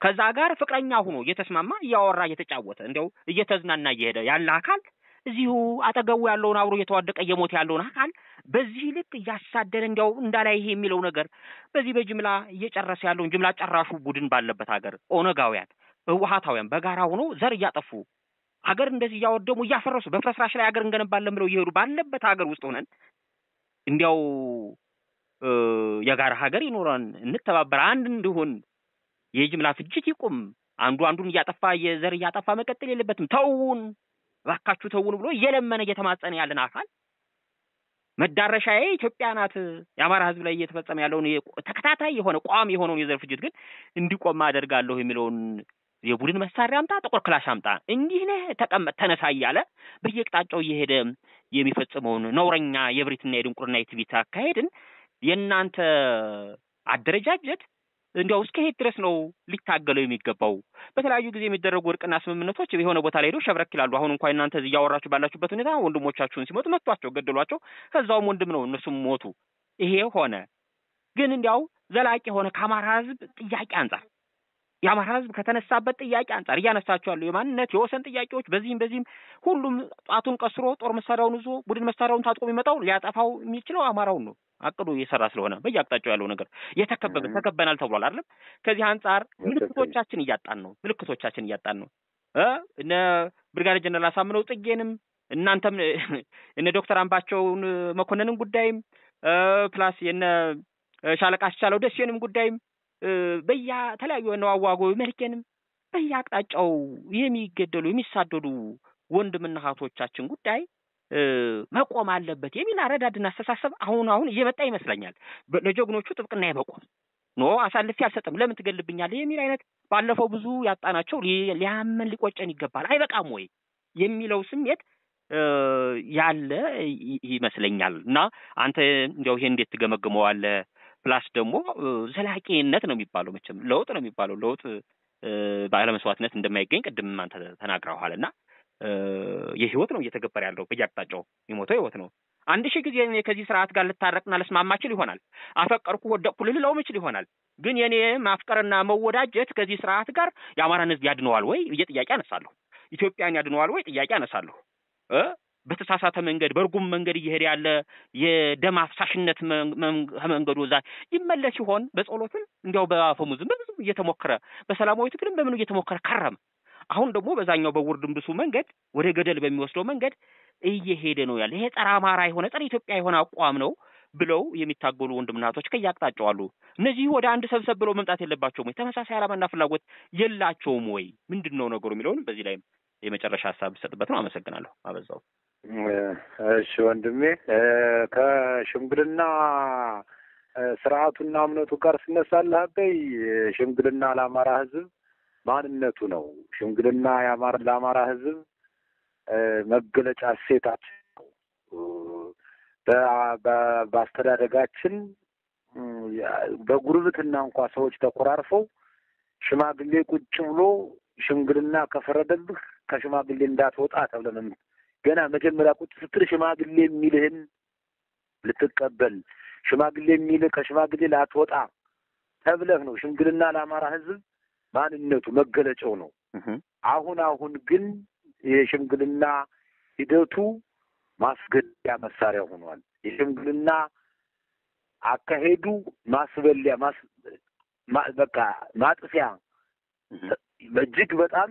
ከዛ ጋር ፍቅረኛ ሆኖ እየተስማማ እያወራ እየተጫወተ እንዲያው እየተዝናና እየሄደ ያለ አካል እዚሁ አጠገቡ ያለውን አብሮ እየተዋደቀ እየሞተ ያለውን አካል በዚህ ልክ እያሳደደ እንዲያው እንዳላይ ይሄ የሚለው ነገር በዚህ በጅምላ እየጨረሰ ያለውን ጅምላ ጨራሹ ቡድን ባለበት ሀገር ኦነጋውያን፣ ህወሓታውያን በጋራ ሆኖ ዘር እያጠፉ ሀገር እንደዚህ እያወደሙ እያፈረሱ በፍርስራሽ ላይ ሀገር እንገነባለን ብለው እየሄዱ ባለበት ሀገር ውስጥ ሆነን እንዲያው የጋራ ሀገር ይኖረን፣ እንተባበር፣ አንድ እንዲሆን፣ የጅምላ ፍጅት ይቁም፣ አንዱ አንዱን እያጠፋ የዘር እያጠፋ መቀጠል የለበትም፣ ተውን እባካችሁ ተውን ብሎ እየለመነ እየተማጸነ ያለን አካል መዳረሻዬ ኢትዮጵያ ናት፣ የአማራ ሕዝብ ላይ እየተፈጸመ ያለውን ተከታታይ የሆነ ቋሚ የሆነውን የዘር ፍጅት ግን እንዲቆም አደርጋለሁ የሚለውን የቡድን መሳሪያ አምጣ፣ ጥቁር ክላሽ አምጣ፣ እንዲህ ነህ፣ ተቀመጥ፣ ተነሳ እያለ በየቅጣጫው እየሄደ የሚፈጽመውን ነውረኛ የብሪትና የድንቁርና የትዕቢት አካሄድን የእናንተ አደረጃጀት እንዲያው እስከ ሄድ ድረስ ነው ሊታገለው የሚገባው። በተለያዩ ጊዜ የሚደረጉ እርቅና ስምምነቶች የሆነ ቦታ ላይ ሄደው ሸብረክ ይላሉ። አሁን እንኳን እናንተ እያወራችሁ ባላችሁበት ሁኔታ ወንድሞቻችሁን ሲመጡ መቷቸው፣ ገደሏቸው። ከዛውም ወንድም ነው እነሱም ሞቱ። ይሄ ሆነ። ግን እንዲያው ዘላቂ የሆነ ከአማራ ህዝብ ጥያቄ አንጻር የአማራ ህዝብ ከተነሳበት ጥያቄ አንጻር እያነሳቸው ያሉ የማንነት የወሰን ጥያቄዎች በዚህም በዚህም ሁሉም ጣቱን ቀስሮ ጦር መሳሪያውን ይዞ ቡድን መሳሪያውን ታጥቆ የሚመጣው ሊያጠፋው የሚችለው አማራውን ነው። አቅዶ እየሰራ ስለሆነ በየአቅጣጫው ያለው ነገር የተከበበ ተከበናል ተብሏል አይደለም። ከዚህ አንጻር ምልክቶቻችን እያጣን ነው። ምልክቶቻችን እያጣን ነው። እነ ብርጋዴር ጀነራል አሳምነው ጽጌንም እናንተም እነ ዶክተር አምባቸውን መኮንንን ጉዳይም ፕላስ የነ ሻለቃ አስቻለው ደሴንም ጉዳይም በየተለያዩ ነዋዋጎ መልኬንም በየአቅጣጫው የሚገደሉ የሚሳደዱ ወንድምና እህቶቻችን ጉዳይ መቆም አለበት የሚል አረዳድና አስተሳሰብ አሁን አሁን እየመጣ ይመስለኛል። ለጀግኖቹ ጥብቅና የመቆም no አሳልፌ አልሰጥም፣ ለምን ትገልብኛለህ የሚል አይነት ባለፈው ብዙ ያጣናቸው ሊያመን ሊቆጨን ይገባል። አይበቃም ወይ የሚለው ስሜት ያለ ይመስለኛል። እና አንተ እንዲያው ይሄን እንዴት ትገመግመዋለህ? plus ደግሞ ዘላቂነት ነው የሚባለው መቼም ለውጥ ነው የሚባለው ለውጥ ባለመስዋዕትነት እንደማይገኝ ቅድም አንተ ተናግረዋል እና የህይወት ነው እየተገበረ ያለው በየአቅጣጫው የሞተው ህይወት ነው። አንድ ሺህ ጊዜ እኔ ከዚህ ስርዓት ጋር ልታረቅና ልስማማ እችል ይሆናል። አፈቀርኩ ወደቅኩ ልልለውም እችል ይሆናል። ግን የኔ ማፍቀርና መወዳጀት ከዚህ ስርዓት ጋር የአማራን ህዝብ ያድነዋል ወይ ብዬ ጥያቄ አነሳለሁ። ኢትዮጵያን ያድነዋል ወይ ጥያቄ አነሳለሁ። በተሳሳተ መንገድ በእርጉም መንገድ እየሄደ ያለ የደም አፍሳሽነት መንገዱ እዛ ይመለስ ሲሆን በጸሎትም እንዲያው በአፈሙዝም በብዙ እየተሞከረ በሰላማዊ ትግልም በምኑ እየተሞከረ ከረም። አሁን ደግሞ በዛኛው በውር ድንብሱ መንገድ ወደ ገደል በሚወስደው መንገድ እየሄደ ነው ያለ። ይሄ ጸረ አማራ የሆነ ጸረ ኢትዮጵያ የሆነ አቋም ነው ብለው የሚታገሉ ወንድምና እህቶች ከያቅጣጫው አሉ። እነዚህ ወደ አንድ ሰብሰብ ብለው መምጣት የለባቸውም ወይ? ተመሳሳይ ዓላማና ፍላጎት የላቸውም ወይ? ምንድን ነው ነገሩ የሚለውን በዚህ ላይ የመጨረሻ ሀሳብ ብሰጥበት ነው። አመሰግናለሁ። አበዛው። እሺ ወንድሜ ከሽምግልና ስርዓቱና እምነቱ ጋር ስነሳለህ አበይ ሽምግልና ለአማራ ህዝብ ማንነቱ ነው። ሽምግልና ለአማራ ህዝብ መገለጫ እሴታችን በአስተዳደጋችን በጉርብትና እንኳ ሰዎች ተኮራርፈው ሽማግሌ ቁጭ ብሎ ሽምግልና ከፈረደብህ ከሽማግሌ እንዳትወጣ ተብለን ገና መጀመሪያ ቁጭ ስትል ሽማግሌ የሚልህን ልትቀበል ሽማግሌ የሚልህ ከሽማግሌ ላትወጣ ተብለህ ነው። ሽምግልና ለአማራ ህዝብ ማንነቱ መገለጫው ነው። አሁን አሁን ግን የሽምግልና ሂደቱ ማስገደያ መሳሪያ ሆኗል። የሽምግልና አካሄዱ ማስበሊያ በቃ ማጥፊያ እጅግ በጣም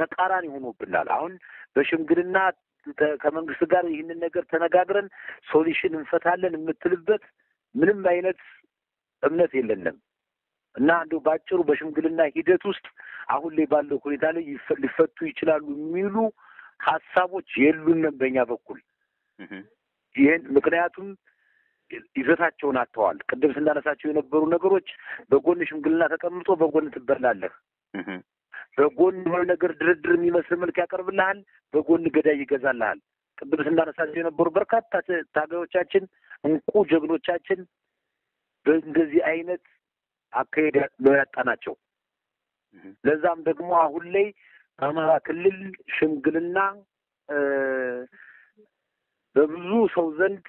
ተቃራኒ ሆኖብናል። አሁን በሽምግልና ከመንግስት ጋር ይህንን ነገር ተነጋግረን ሶሉሽን እንፈታለን የምትልበት ምንም አይነት እምነት የለንም እና እንደው ባጭሩ በሽምግልና ሂደት ውስጥ አሁን ላይ ባለው ሁኔታ ላይ ሊፈቱ ይችላሉ የሚሉ ሀሳቦች የሉንም በእኛ በኩል ይህን ምክንያቱም ይዘታቸውን አጥተዋል። ቅድም ስናነሳቸው የነበሩ ነገሮች በጎን ሽምግልና ተቀምጦ በጎን ትበላለህ። በጎን የሆነ ነገር ድርድር የሚመስል መልክ ያቀርብልሃል፣ በጎን ገዳይ ይገዛልሃል። ቅድም ስናነሳቸው የነበሩ በርካታ ታጋዮቻችን፣ እንቁ ጀግኖቻችን በእንደዚህ አይነት አካሄድ ነው ያጣናቸው። ለዛም ደግሞ አሁን ላይ በአማራ ክልል ሽምግልና በብዙ ሰው ዘንድ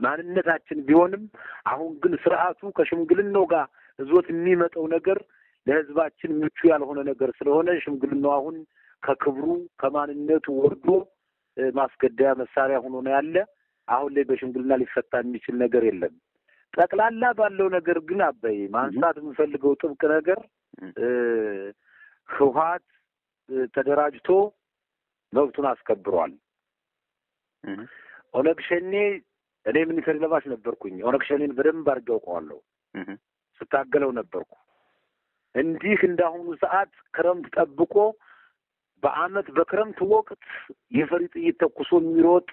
ማንነታችን ቢሆንም አሁን ግን ስርዓቱ ከሽምግልናው ጋር እዞት የሚመጣው ነገር ለሕዝባችን ምቹ ያልሆነ ነገር ስለሆነ ሽምግልናው አሁን ከክብሩ ከማንነቱ ወርዶ ማስገደያ መሳሪያ ሆኖ ነው ያለ። አሁን ላይ በሽምግልና ሊፈታ የሚችል ነገር የለም። ጠቅላላ ባለው ነገር ግን አበይ ማንሳት የምፈልገው ጥብቅ ነገር ህወሓት ተደራጅቶ መብቱን አስከብሯል። ኦነግ ሸኔ እኔ ሚኒተሪ ለባሽ ነበርኩኝ። ኦነግ ሸኔን በደንብ አድርጌ አውቀዋለሁ። ስታገለው ነበርኩ። እንዲህ እንዳሁኑ ሰዓት ክረምት ጠብቆ በአመት በክረምት ወቅት የፈሪ ጥይት ተኩሶ የሚሮጥ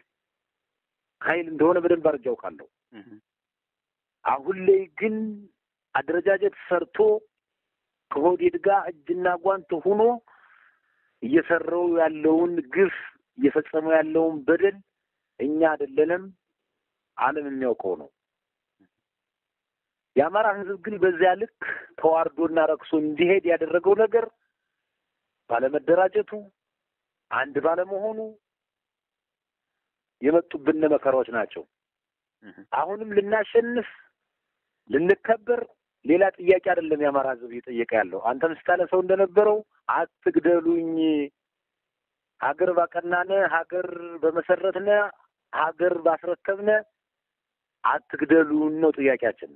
ኃይል እንደሆነ በደንብ አድርጌ አውቃለሁ። አሁን ላይ ግን አደረጃጀት ሰርቶ ከሆዴድ ጋር እጅና ጓንት ሆኖ እየሰራው ያለውን ግፍ እየፈጸመው ያለውን በደል እኛ አይደለንም ዓለም የሚያውቀው ነው። የአማራ ሕዝብ ግን በዚያ ልክ ተዋርዶና ረክሶ እንዲሄድ ያደረገው ነገር ባለመደራጀቱ፣ አንድ ባለመሆኑ የመጡብን መከራዎች ናቸው። አሁንም ልናሸንፍ ልንከበር ሌላ ጥያቄ አይደለም የአማራ ሕዝብ እየጠየቀ ያለው አንተም ስታነሳው እንደነበረው አትግደሉኝ፣ ሀገር ባቀናነ፣ ሀገር በመሰረትነ፣ ሀገር ባስረከብነ፣ አትግደሉን ነው ጥያቄያችን።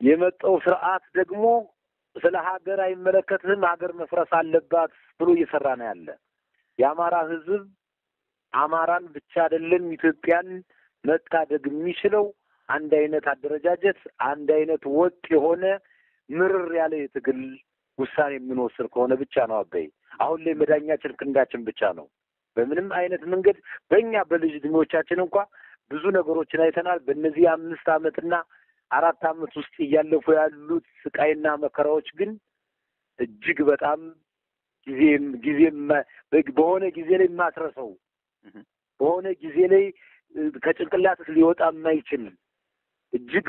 የመጣው ስርዓት ደግሞ ስለ ሀገር አይመለከትህም፣ ሀገር መፍረስ አለባት ብሎ እየሰራ ነው ያለ። የአማራ ሕዝብ አማራን ብቻ አይደለም ኢትዮጵያን መታደግ የሚችለው አንድ አይነት አደረጃጀት፣ አንድ አይነት ወጥ የሆነ ምርር ያለ የትግል ውሳኔ የምንወስድ ከሆነ ብቻ ነው። አበይ አሁን ላይ መዳኛችን ክንዳችን ብቻ ነው። በምንም አይነት መንገድ በእኛ በልጅ እድሜዎቻችን እንኳ ብዙ ነገሮችን አይተናል። በእነዚህ አምስት ዓመትና አራት ዓመት ውስጥ እያለፉ ያሉት ስቃይና መከራዎች ግን እጅግ በጣም ጊዜም ጊዜም በሆነ ጊዜ ላይ የማትረሰው በሆነ ጊዜ ላይ ከጭንቅላትህ ሊወጣ የማይችል እጅግ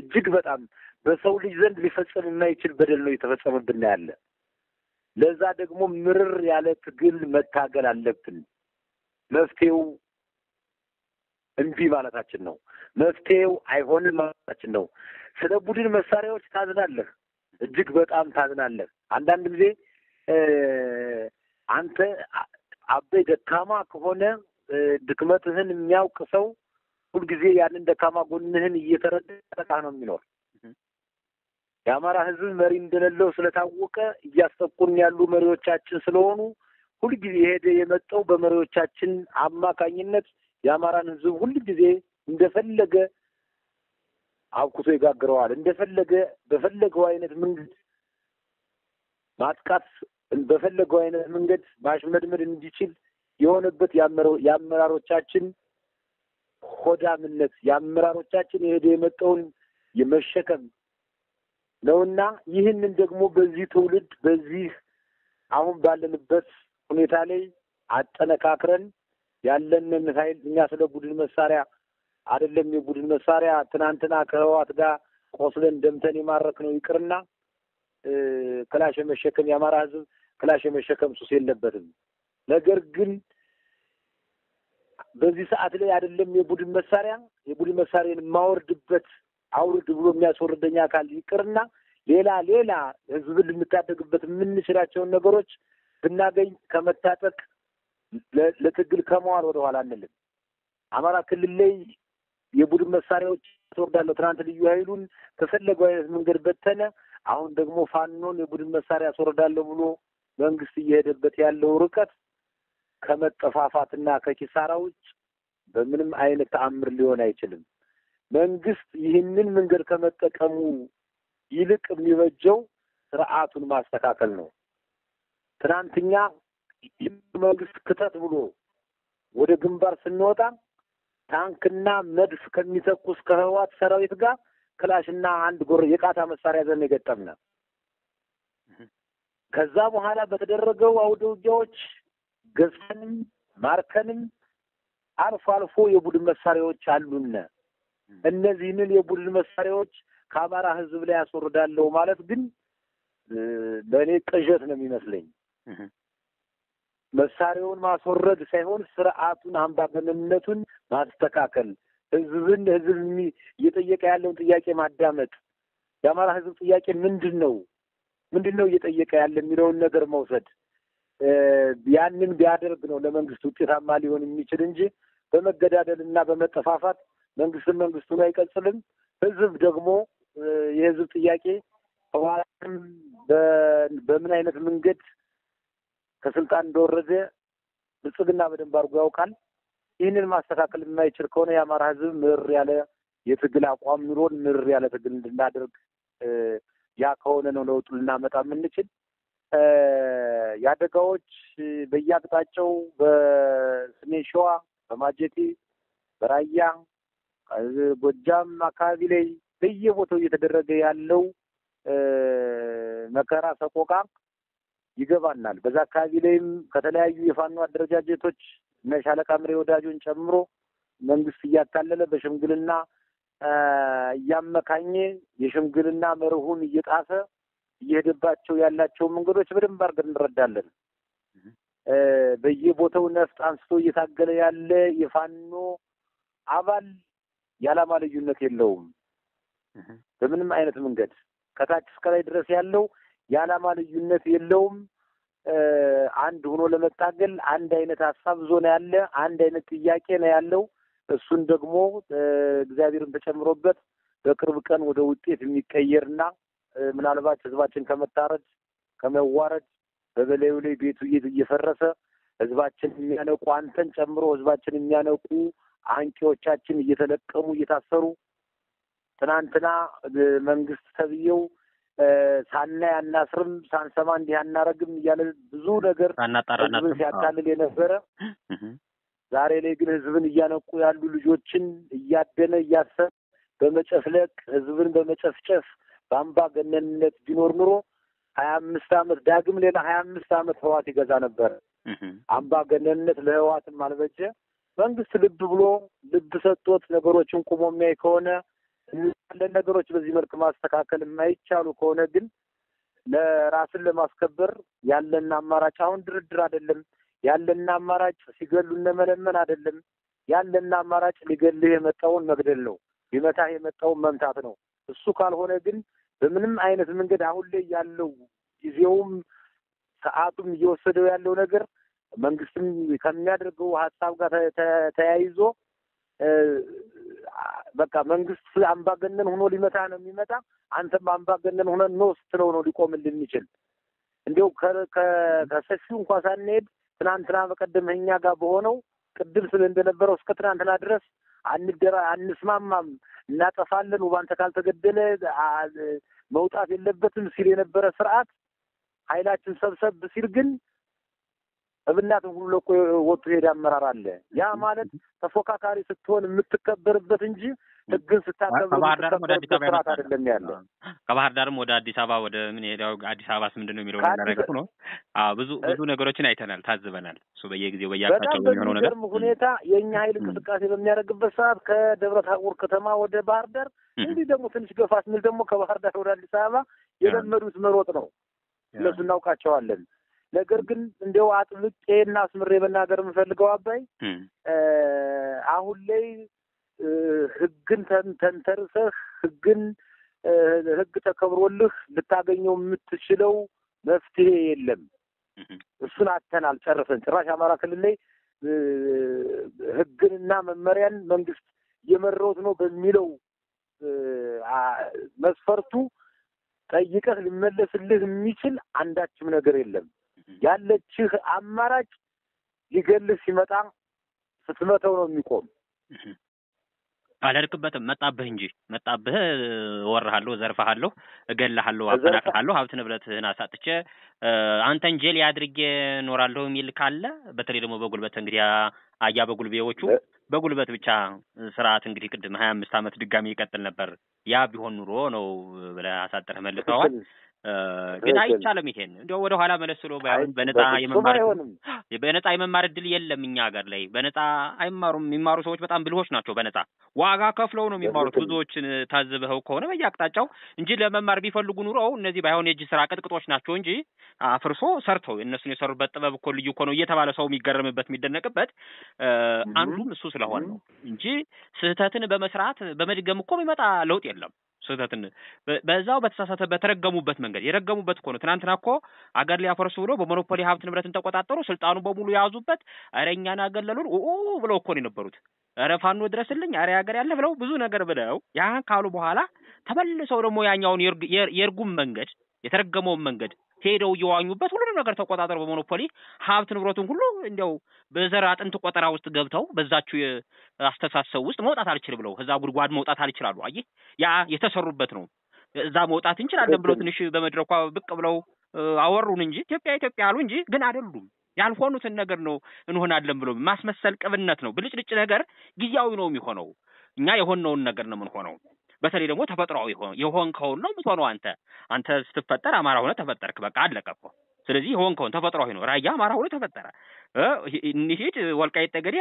እጅግ በጣም በሰው ልጅ ዘንድ ሊፈጸም የማይችል በደል ነው እየተፈጸመብን ያለ። ለዛ ደግሞ ምርር ያለ ትግል መታገል አለብን። መፍትሄው እምቢ ማለታችን ነው። መፍትሄው አይሆንም ማለታችን ነው። ስለ ቡድን መሳሪያዎች ታዝናለህ፣ እጅግ በጣም ታዝናለህ። አንዳንድ ጊዜ አንተ አበይ ደካማ ከሆነ ድክመትህን የሚያውቅ ሰው ሁልጊዜ ያንን ደካማ ጎንህን እየተረዳ ነው የሚኖር። የአማራ ሕዝብ መሪ እንደሌለው ስለታወቀ እያስጠቁን ያሉ መሪዎቻችን ስለሆኑ ሁልጊዜ የሄደ የመጣው በመሪዎቻችን አማካኝነት የአማራን ሕዝብ ሁልጊዜ እንደፈለገ አብኩቶ ይጋግረዋል። እንደፈለገ በፈለገው አይነት መንገድ ማጥቃት በፈለገው አይነት መንገድ ማሽመድመድ እንዲችል የሆነበት የአመራሮቻችን ሆዳምነት የአመራሮቻችን የሄደ የመጣውን የመሸከም ነውና ይህንን ደግሞ በዚህ ትውልድ በዚህ አሁን ባለንበት ሁኔታ ላይ አጠነካክረን ያለንን ኃይል እኛ ስለ ቡድን መሳሪያ አይደለም የቡድን መሳሪያ ትናንትና ከህዋት ጋር ቆስለን ደምተን የማረክ ነው ይቅርና ክላሽ የመሸከም የአማራ ህዝብ ክላሽ የመሸከም ሱስ የለበትም። ነገር ግን በዚህ ሰዓት ላይ አይደለም የቡድን መሳሪያ የቡድን መሳሪያን የማወርድበት አውርድ ብሎ የሚያስወርደኝ አካል ይቅርና ሌላ ሌላ ህዝብን ልንታደግበት የምንችላቸውን ነገሮች ብናገኝ ከመታጠቅ ለትግል ከመዋል ወደኋላ አንልም። አማራ ክልል ላይ የቡድን መሳሪያዎች ትወርዳለሁ። ትናንት ልዩ ኃይሉን በፈለገው አይነት መንገድ በተነ። አሁን ደግሞ ፋኖን የቡድን መሳሪያ አስወርዳለሁ ብሎ መንግስት እየሄደበት ያለው ርቀት ከመጠፋፋትና ከኪሳራ ውጭ በምንም አይነት ተአምር ሊሆን አይችልም። መንግስት ይህንን መንገድ ከመጠቀሙ ይልቅ የሚበጀው ስርዓቱን ማስተካከል ነው። ትናንትኛ መንግስት ክተት ብሎ ወደ ግንባር ስንወጣ ታንክና መድፍ ከሚተኩስ ከህዋት ሰራዊት ጋር ክላሽና አንድ ጎር የቃታ መሳሪያ ዘን የገጠምነ ከዛ በኋላ በተደረገው አውደ ውጊያዎች ገዝተንም ማርከንም አልፎ አልፎ የቡድን መሳሪያዎች አሉነ። እነዚህንን የቡድን መሳሪያዎች ከአማራ ህዝብ ላይ ያስወርዳለሁ ማለት ግን ለእኔ ቅዠት ነው የሚመስለኝ። መሳሪያውን ማስወረድ ሳይሆን ስርዓቱን አምባገነንነቱን ማስተካከል፣ ህዝብን ህዝብ እየጠየቀ ያለውን ጥያቄ ማዳመጥ፣ የአማራ ህዝብ ጥያቄ ምንድን ነው ምንድን ነው እየጠየቀ ያለ የሚለውን ነገር መውሰድ። ያንን ቢያደርግ ነው ለመንግስት ውጤታማ ሊሆን የሚችል እንጂ በመገዳደል እና በመጠፋፋት መንግስትን መንግስቱን አይቀጽልም። ህዝብ ደግሞ የህዝብ ጥያቄ ህወሓትም በምን አይነት መንገድ ከስልጣን እንደወረደ ብልጽግና በደንብ አድርጎ ያውቃል። ይህንን ማስተካከል የማይችል ከሆነ የአማራ ሕዝብ ምር ያለ የትግል አቋም ኑሮን ምር ያለ ትግል እንድናደርግ ያ ከሆነ ነው ለውጡ ልናመጣ የምንችል። የአደጋዎች በየአቅጣጫው በሰሜን ሸዋ፣ በማጀቴ፣ በራያ፣ ጎጃም አካባቢ ላይ በየቦታው እየተደረገ ያለው መከራ ሰቆቃ ይገባናል። በዛ አካባቢ ላይም ከተለያዩ የፋኖ አደረጃጀቶች እነ ሻለቃ ምሬ ወዳጆን ጨምሮ መንግስት እያታለለ በሽምግልና እያመካኘ የሽምግልና መርሁን እየጣሰ እየሄደባቸው ያላቸው መንገዶች በደንብ አድርገን እንረዳለን። በየቦታው ነፍጥ አንስቶ እየታገለ ያለ የፋኖ አባል የዓላማ ልዩነት የለውም። በምንም አይነት መንገድ ከታች እስከ ላይ ድረስ ያለው የዓላማ ልዩነት የለውም። አንድ ሆኖ ለመታገል አንድ አይነት ሀሳብ ዞ ነው ያለ፣ አንድ አይነት ጥያቄ ነው ያለው። እሱን ደግሞ እግዚአብሔርን ተጨምሮበት በቅርብ ቀን ወደ ውጤት የሚቀየርና ምናልባት ህዝባችን ከመታረድ ከመዋረድ በበላዩ ላይ ቤቱ እየፈረሰ ህዝባችን የሚያነቁ አንተን ጨምሮ ህዝባችን የሚያነቁ አንቂዎቻችን እየተለቀሙ እየታሰሩ ትናንትና መንግስት ተብዬው ሳናይ አናስርም ሳንሰማ እንዲህ አናረግም እያለ ብዙ ነገር ህዝብን ሲያታልል የነበረ ዛሬ ላይ ግን ህዝብን እያነቁ ያሉ ልጆችን እያደነ እያሰበ በመጨፍለቅ ህዝብን በመጨፍጨፍ በአምባገነንነት ቢኖር ኑሮ ሀያ አምስት አመት ዳግም ሌላ ሀያ አምስት አመት ህዋት ይገዛ ነበር። አምባገነንነት ለህዋትም አልበጀ። መንግስት ልብ ብሎ ልብ ሰጥቶት ነገሮችን ቁሞ የሚያይ ከሆነ ያለን ነገሮች በዚህ መልክ ማስተካከል የማይቻሉ ከሆነ ግን ለራስን ለማስከበር ያለን አማራጭ አሁን ድርድር አይደለም። ያለን አማራጭ ሲገሉን መለመን አይደለም። ያለን አማራጭ ሊገልህ የመጣውን መግደል ነው። ሊመታህ የመጣውን መምታት ነው። እሱ ካልሆነ ግን በምንም አይነት መንገድ አሁን ላይ ያለው ጊዜውም ሰዓቱም እየወሰደው ያለው ነገር መንግስትም ከሚያደርገው ሀሳብ ጋር ተያይዞ በቃ መንግስት አምባገነን ሆኖ ሊመታ ነው የሚመጣ። አንተም አምባገነን ሆነ ነው ስትለው ነው ሊቆምልን የሚችል። እንዲያው ከሰፊው እንኳ ሳንሄድ ትናንትና በቀደም እኛ ጋር በሆነው ቅድም ስለ እንደነበረው እስከ ትናንትና ድረስ አንደራ አንስማማም፣ እናጠፋለን፣ ውባንተ ካልተገደለ መውጣት የለበትም ሲል የነበረ ስርዓት ኃይላችን ሰብሰብ ሲል ግን እብናትን ሁሉ ለቆ ወጡ ሄደ አመራር አለ። ያ ማለት ተፎካካሪ ስትሆን የምትከበርበት እንጂ ህግን ስታከብር ስርዓት አይደለም ያለ። ከባህር ዳርም ወደ አዲስ አበባ ወደ ምን ሄዳው አዲስ አበባስ ምንድን ነው የሚለው ነገር ነው። አዎ ብዙ ብዙ ነገሮችን አይተናል፣ ታዝበናል። እሱ በየጊዜው በየአቅጣጫው የሚሆነው ነገር ሁኔታ የእኛ ኃይል እንቅስቃሴ በሚያደርግበት ሰዓት ከደብረ ታቦር ከተማ ወደ ባህር ዳር እንዲህ ደግሞ ትንሽ ገፋ ስንል ደግሞ ከባህር ዳር ወደ አዲስ አበባ የለመዱት መሮጥ ነው። እነሱ እናውቃቸዋለን። ነገር ግን እንዲያው አጥብቄ እና አስምሬ መናገር የምፈልገው አባይ አሁን ላይ ህግን ተንተርሰህ ህግን ህግ ተከብሮልህ ልታገኘው የምትችለው መፍትሄ የለም። እሱን አተናል ጨርሰን። ጭራሽ አማራ ክልል ላይ ህግንና መመሪያን መንግስት እየመራሁት ነው በሚለው መስፈርቱ ጠይቀህ ሊመለስልህ የሚችል አንዳችም ነገር የለም። ያለችህ አማራጭ ሊገልህ ሲመጣ ስትመተው ነው የሚቆም። አልሄድክበትም። መጣብህ እንጂ መጣብህ፣ እወርሃለሁ፣ እዘርፍሃለሁ፣ እገልሃለሁ፣ አፈናቅልሃለሁ፣ ሀብት ንብረትህን አሳጥቼ አንተን ጄል አድርጌ እኖራለሁ የሚል ካለ በተለይ ደግሞ በጉልበት እንግዲህ አያ በጉልቤዎቹ በጉልበት ብቻ ስርዓት እንግዲህ ቅድም ሀያ አምስት ዓመት ድጋሚ ይቀጥል ነበር። ያ ቢሆን ኑሮ ነው ብለህ አሳጥረህ መልሰዋል። ግን አይቻልም። ይሄን እንዲያው ወደ ኋላ መለስ ብሎ ባይሆን በነፃ የመማር በነፃ የመማር እድል የለም እኛ ሀገር ላይ በነፃ አይማሩም። የሚማሩ ሰዎች በጣም ብልሆች ናቸው። በነፃ ዋጋ ከፍለው ነው የሚማሩት። ብዙዎችን ታዝበኸው ከሆነ በየአቅጣጫው እንጂ ለመማር ቢፈልጉ ኑሮ እነዚህ ባይሆን የእጅ ስራ ቅጥቅጦች ናቸው እንጂ አፍርሶ ሰርተው እነሱን የሰሩበት ጥበብ እኮ ልዩ እኮ ነው እየተባለ ሰው የሚገረምበት የሚደነቅበት አንዱም እሱ ስለሆነ ነው እንጂ ስህተትን በመስራት በመድገም እኮ የሚመጣ ለውጥ የለም። ስህተትን በዛው በተሳሳተ በተረገሙበት መንገድ የረገሙበት እኮ ነው። ትናንትና እኮ አገር ሊያፈርሱ ብሎ በሞኖፖሊ ሀብት ንብረትን ተቆጣጠሩ፣ ስልጣኑ በሙሉ የያዙበት፣ ኧረ እኛን አገለሉን ኡ ብለው እኮ ነው የነበሩት። ኧረ ፋኖ ድረስልኝ፣ ኧረ ሀገር ያለ ብለው ብዙ ነገር ብለው ያን ካሉ በኋላ ተመልሰው ደግሞ ያኛውን የእርጉም መንገድ የተረገመውን መንገድ ሄደው እየዋኙበት ሁሉንም ነገር ተቆጣጠረው በሞኖፖሊ ሀብት ንብረቱን ሁሉ እንዲያው በዘር አጥንት ቆጠራ ውስጥ ገብተው በዛችሁ አስተሳሰብ ውስጥ መውጣት አልችል ብለው ከዛ ጉድጓድ መውጣት አልችላሉ። አየህ ያ የተሰሩበት ነው። እዛ መውጣት እንችላለን ብለው ትንሽ በመድረኳ ብቅ ብለው አወሩን እንጂ ኢትዮጵያ ኢትዮጵያ አሉ እንጂ ግን አይደሉም። ያልሆኑትን ነገር ነው እንሆናለን ብሎ ማስመሰል ቅብነት ነው። ብልጭልጭ ነገር ጊዜያዊ ነው የሚሆነው። እኛ የሆነውን ነገር ነው የምንሆነው። በተለይ ደግሞ ተፈጥሯዊ የሆንከውን ነው የምትሆነው። አንተ አንተ ስትፈጠር አማራ ሆነ ተፈጠርክ፣ በቃ አለቀ እኮ። ስለዚህ የሆንከውን ተፈጥሯዊ ነው። ራያ አማራ ሆነ ተፈጠረ። እንሂድ ወልቃይት ጠገዴ